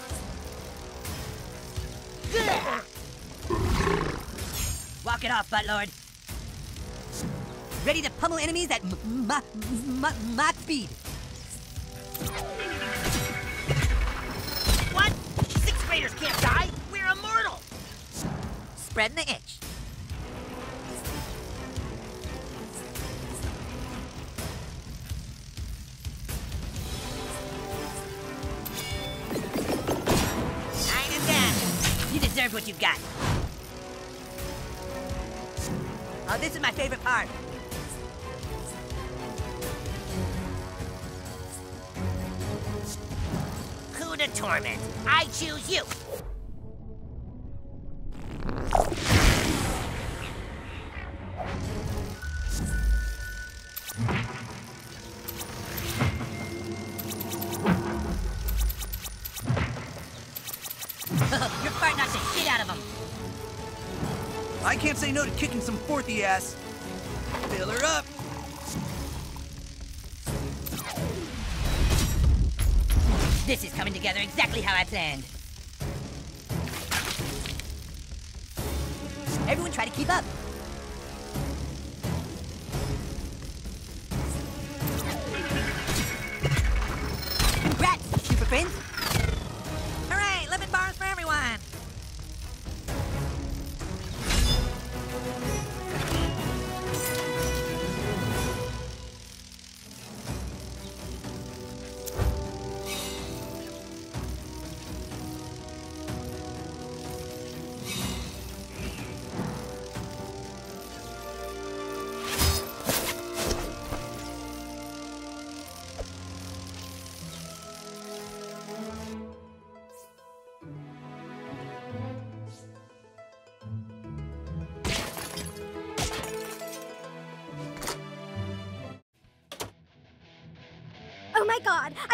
off, buttlord. Ready to pummel enemies at m- Mach m- Mach speed. What? Sixth graders can't die. We're immortal. Spreading the itch. Nine and ten. You deserve what you got. Oh, this is my favorite part. Who to torment? I choose you. Ass. Fill her up. This is coming together exactly how I planned. Everyone try to keep up.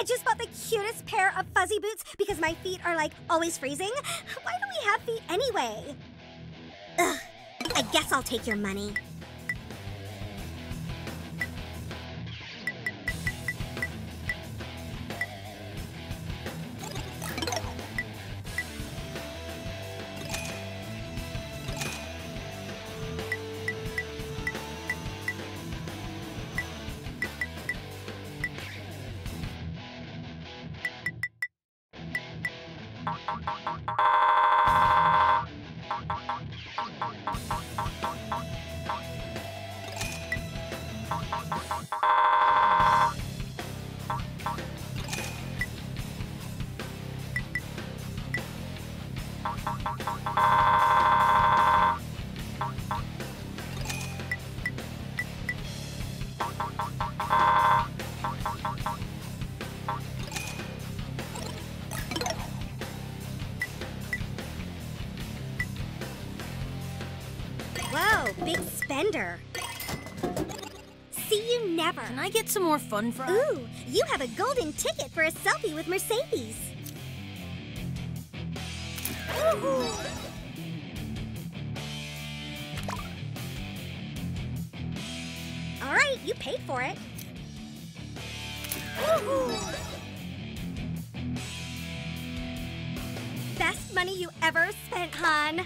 I just bought the cutest pair of fuzzy boots because my feet are like always freezing. Why do we have feet anyway? Ugh, I guess I'll take your money. Whoa, big spender. See you never. Can I get some more fun fries? Ooh, you have a golden ticket for a selfie with Mercedes. Ooh. Paid for it. Best money you ever spent, hon.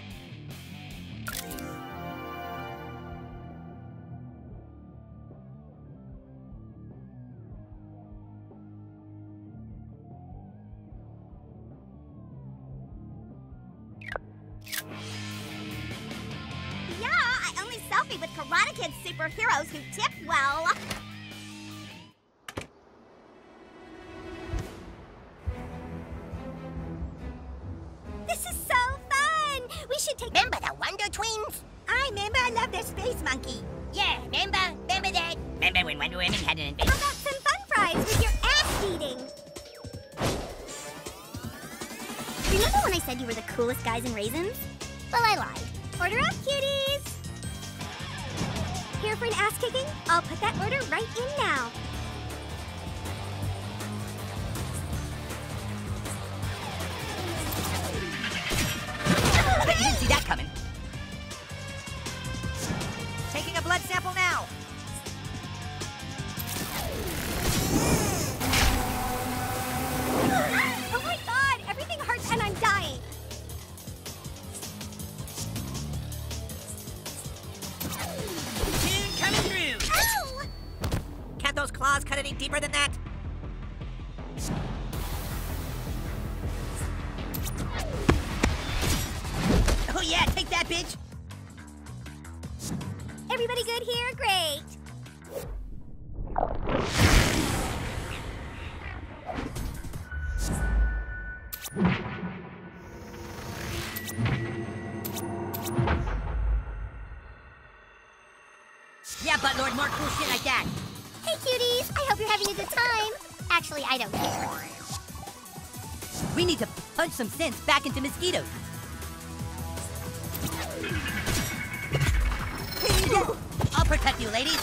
Some sense back into mosquitoes. I'll protect you, ladies.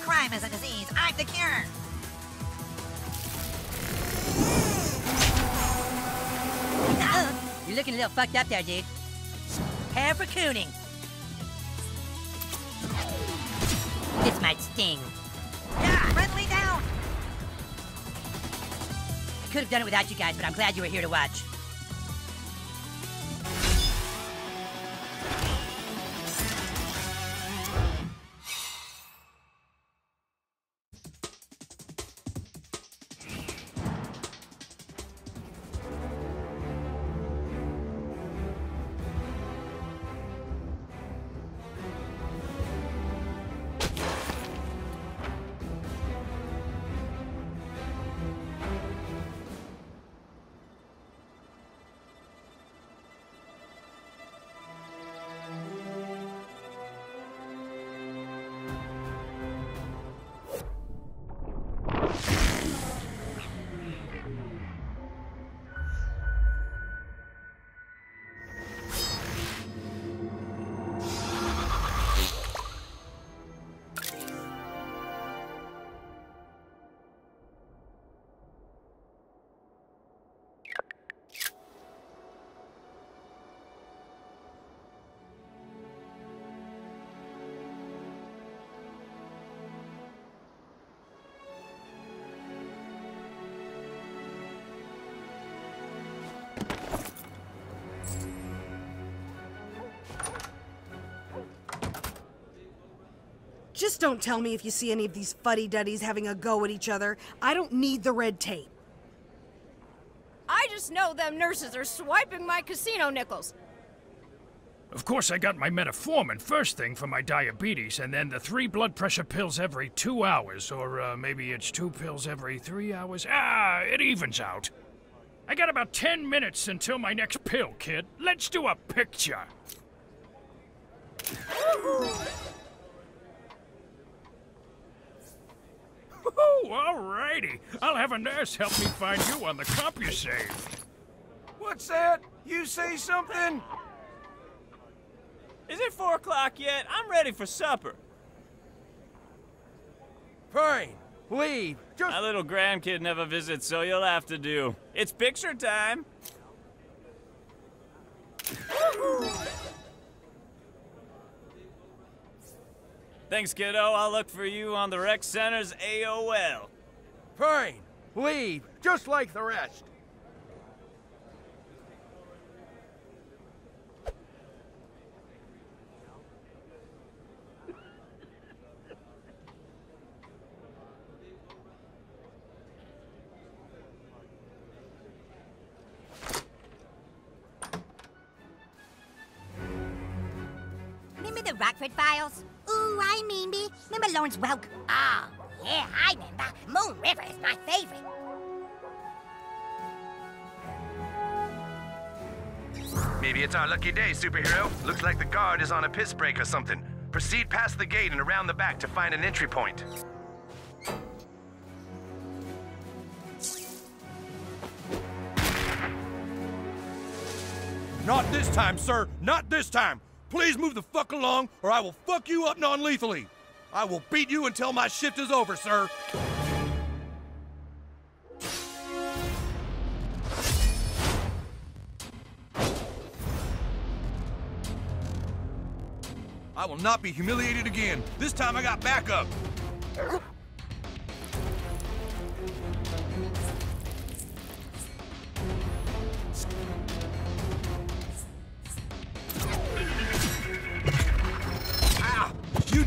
Crime is a disease. I'm the cure. You're looking a little fucked up there, dude. Hair for cooning. This might sting. Yeah, friendly down. Could have done it without you guys, but I'm glad you were here to watch. Just don't tell me if you see any of these fuddy-duddies having a go at each other. I don't need the red tape. I just know them nurses are swiping my casino nickels. Of course, I got my metformin first thing for my diabetes, and then the three blood pressure pills every two hours, or uh, maybe it's two pills every three hours. Ah, it evens out. I got about ten minutes until my next pill, kid. Let's do a picture. Alrighty. I'll have a nurse help me find you on the CompuSave. What's that? You say something? Is it four o'clock yet? I'm ready for supper. Fine. Leave. Just. My little grandkid never visits, so you'll have to do. It's picture time. Thanks, kiddo. I'll look for you on the rec center's AOL. Fine. Leave. Just like the rest. Remember the Rockford Files? Ooh, I remember. Remember Lawrence Welk? Oh, yeah, I remember. Moon River is my favorite. Maybe it's our lucky day, superhero. Looks like the guard is on a piss break or something. Proceed past the gate and around the back to find an entry point. Not this time, sir. Not this time. Please move the fuck along, or I will fuck you up non-lethally. I will beat you until my shift is over, sir. I will not be humiliated again. This time I got backup.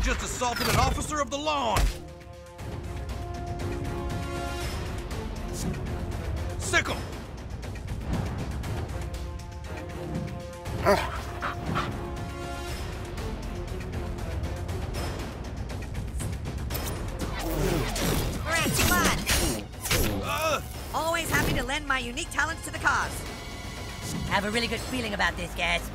Just assaulted an officer of the law. Sick 'em! Alright, come on. Always happy to lend my unique talents to the cause. Have a really good feeling about this, guys.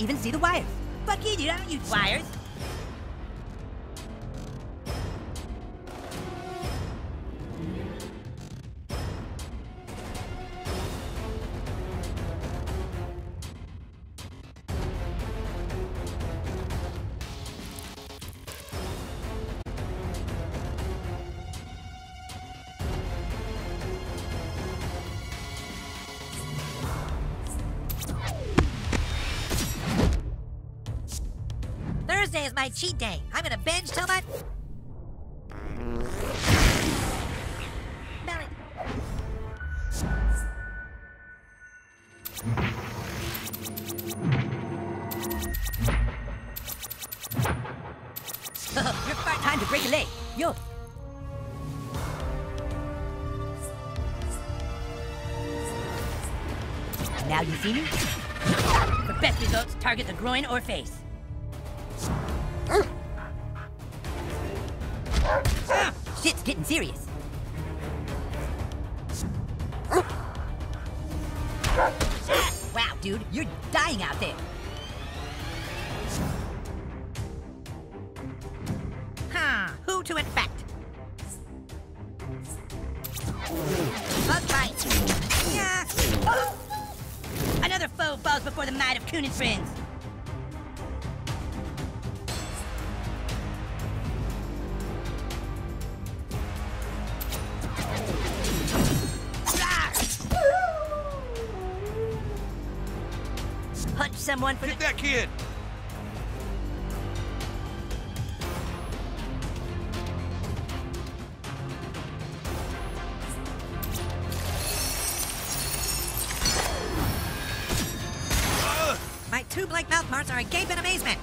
Even see the wires. Fuck you. I don't use wires. Groin or face. Shit's getting serious. Wow, dude, you're dying out there. Huh, who to infect? Bug bite. Another foe falls before the might of Coon and friends. Kid! My two blank mouth marks are agape in amazement.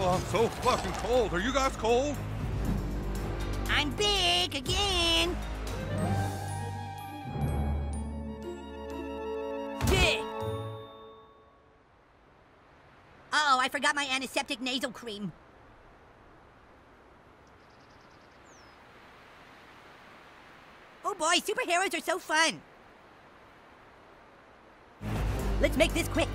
Oh, I'm so fucking cold. Are you guys cold? forgot my antiseptic nasal cream. Oh boy, superheroes are so fun. Let's make this quick.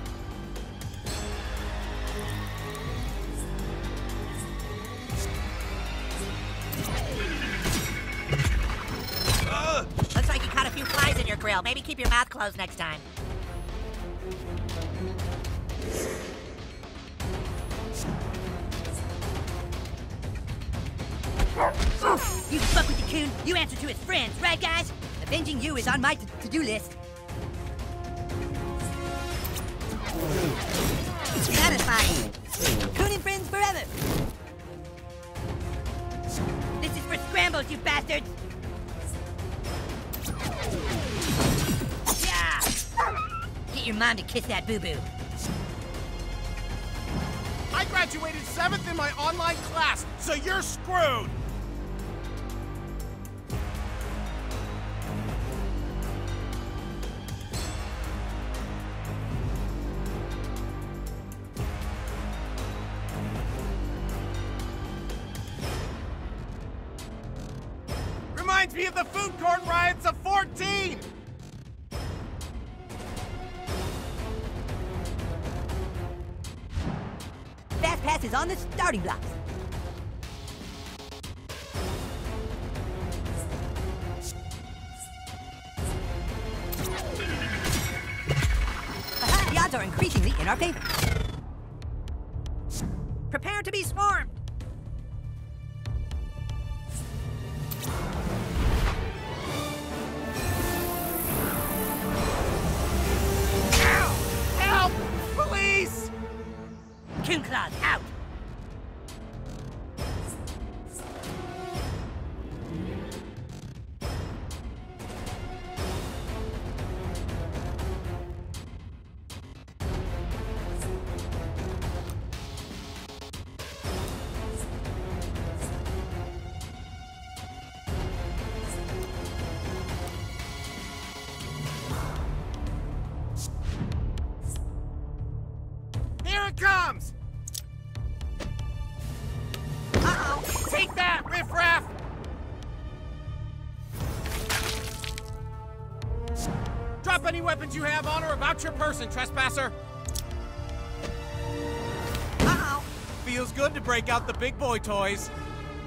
Uh. Looks like you caught a few flies in your grill. Maybe keep your mouth closed next time. You fuck with the coon, you answer to his friends, right guys? Avenging you is on my to- to-do list. Satisfying. Coon and friends forever. This is for scrambles, you bastards. Yeah. Get your mom to kiss that boo-boo. I graduated seventh in my online class, so you're screwed! You have on or about your person, trespasser! Uh-oh! Feels good to break out the big boy toys.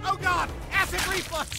Oh god! Acid reflux!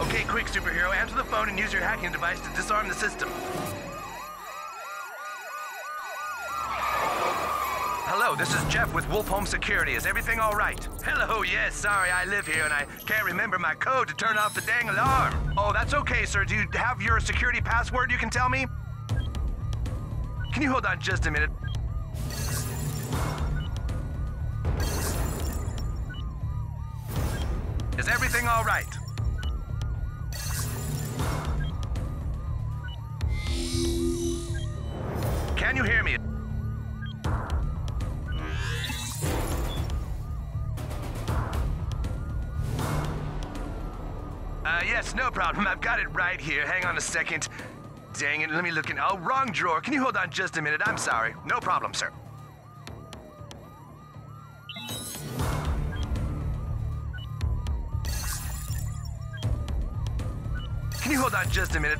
Okay, quick, superhero. Answer the phone and use your hacking device to disarm the system. Hello, this is Jeff with Wolf Home Security. Is everything all right? Hello, yes, sorry, I live here and I can't remember my code to turn off the dang alarm. Oh, that's okay, sir. Do you have your security password you can tell me? Can you hold on just a minute? Is everything all right? Problem. I've got it right here. Hang on a second. Dang it, let me look in. Oh, wrong drawer. Can you hold on just a minute? I'm sorry. No problem, sir. Can you hold on just a minute?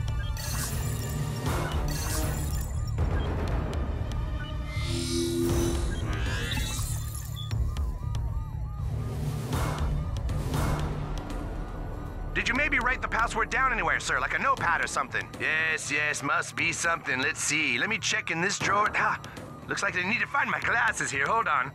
Anywhere, sir? Like a notepad or something? Yes, yes, must be something. Let's see. Let me check in this drawer. Ah, looks like I need to find my glasses here. Hold on.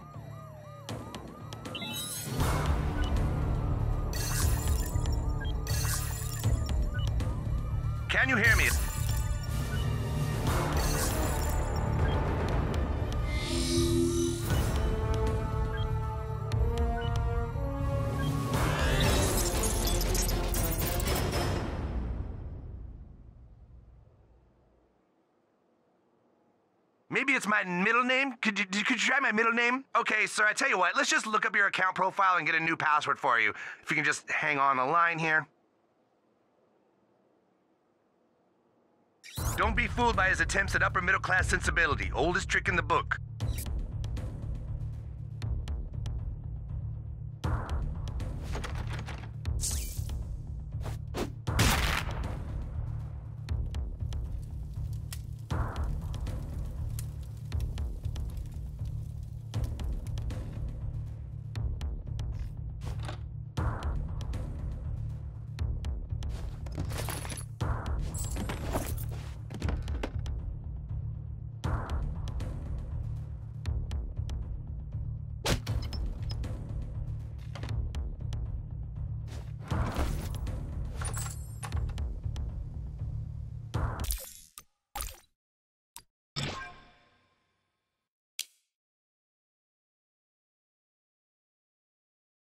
My middle name? Could you, could you try my middle name? Okay, sir, I tell you what, let's just look up your account profile and get a new password for you. If you can just hang on the line here. Don't be fooled by his attempts at upper middle class sensibility. Oldest trick in the book.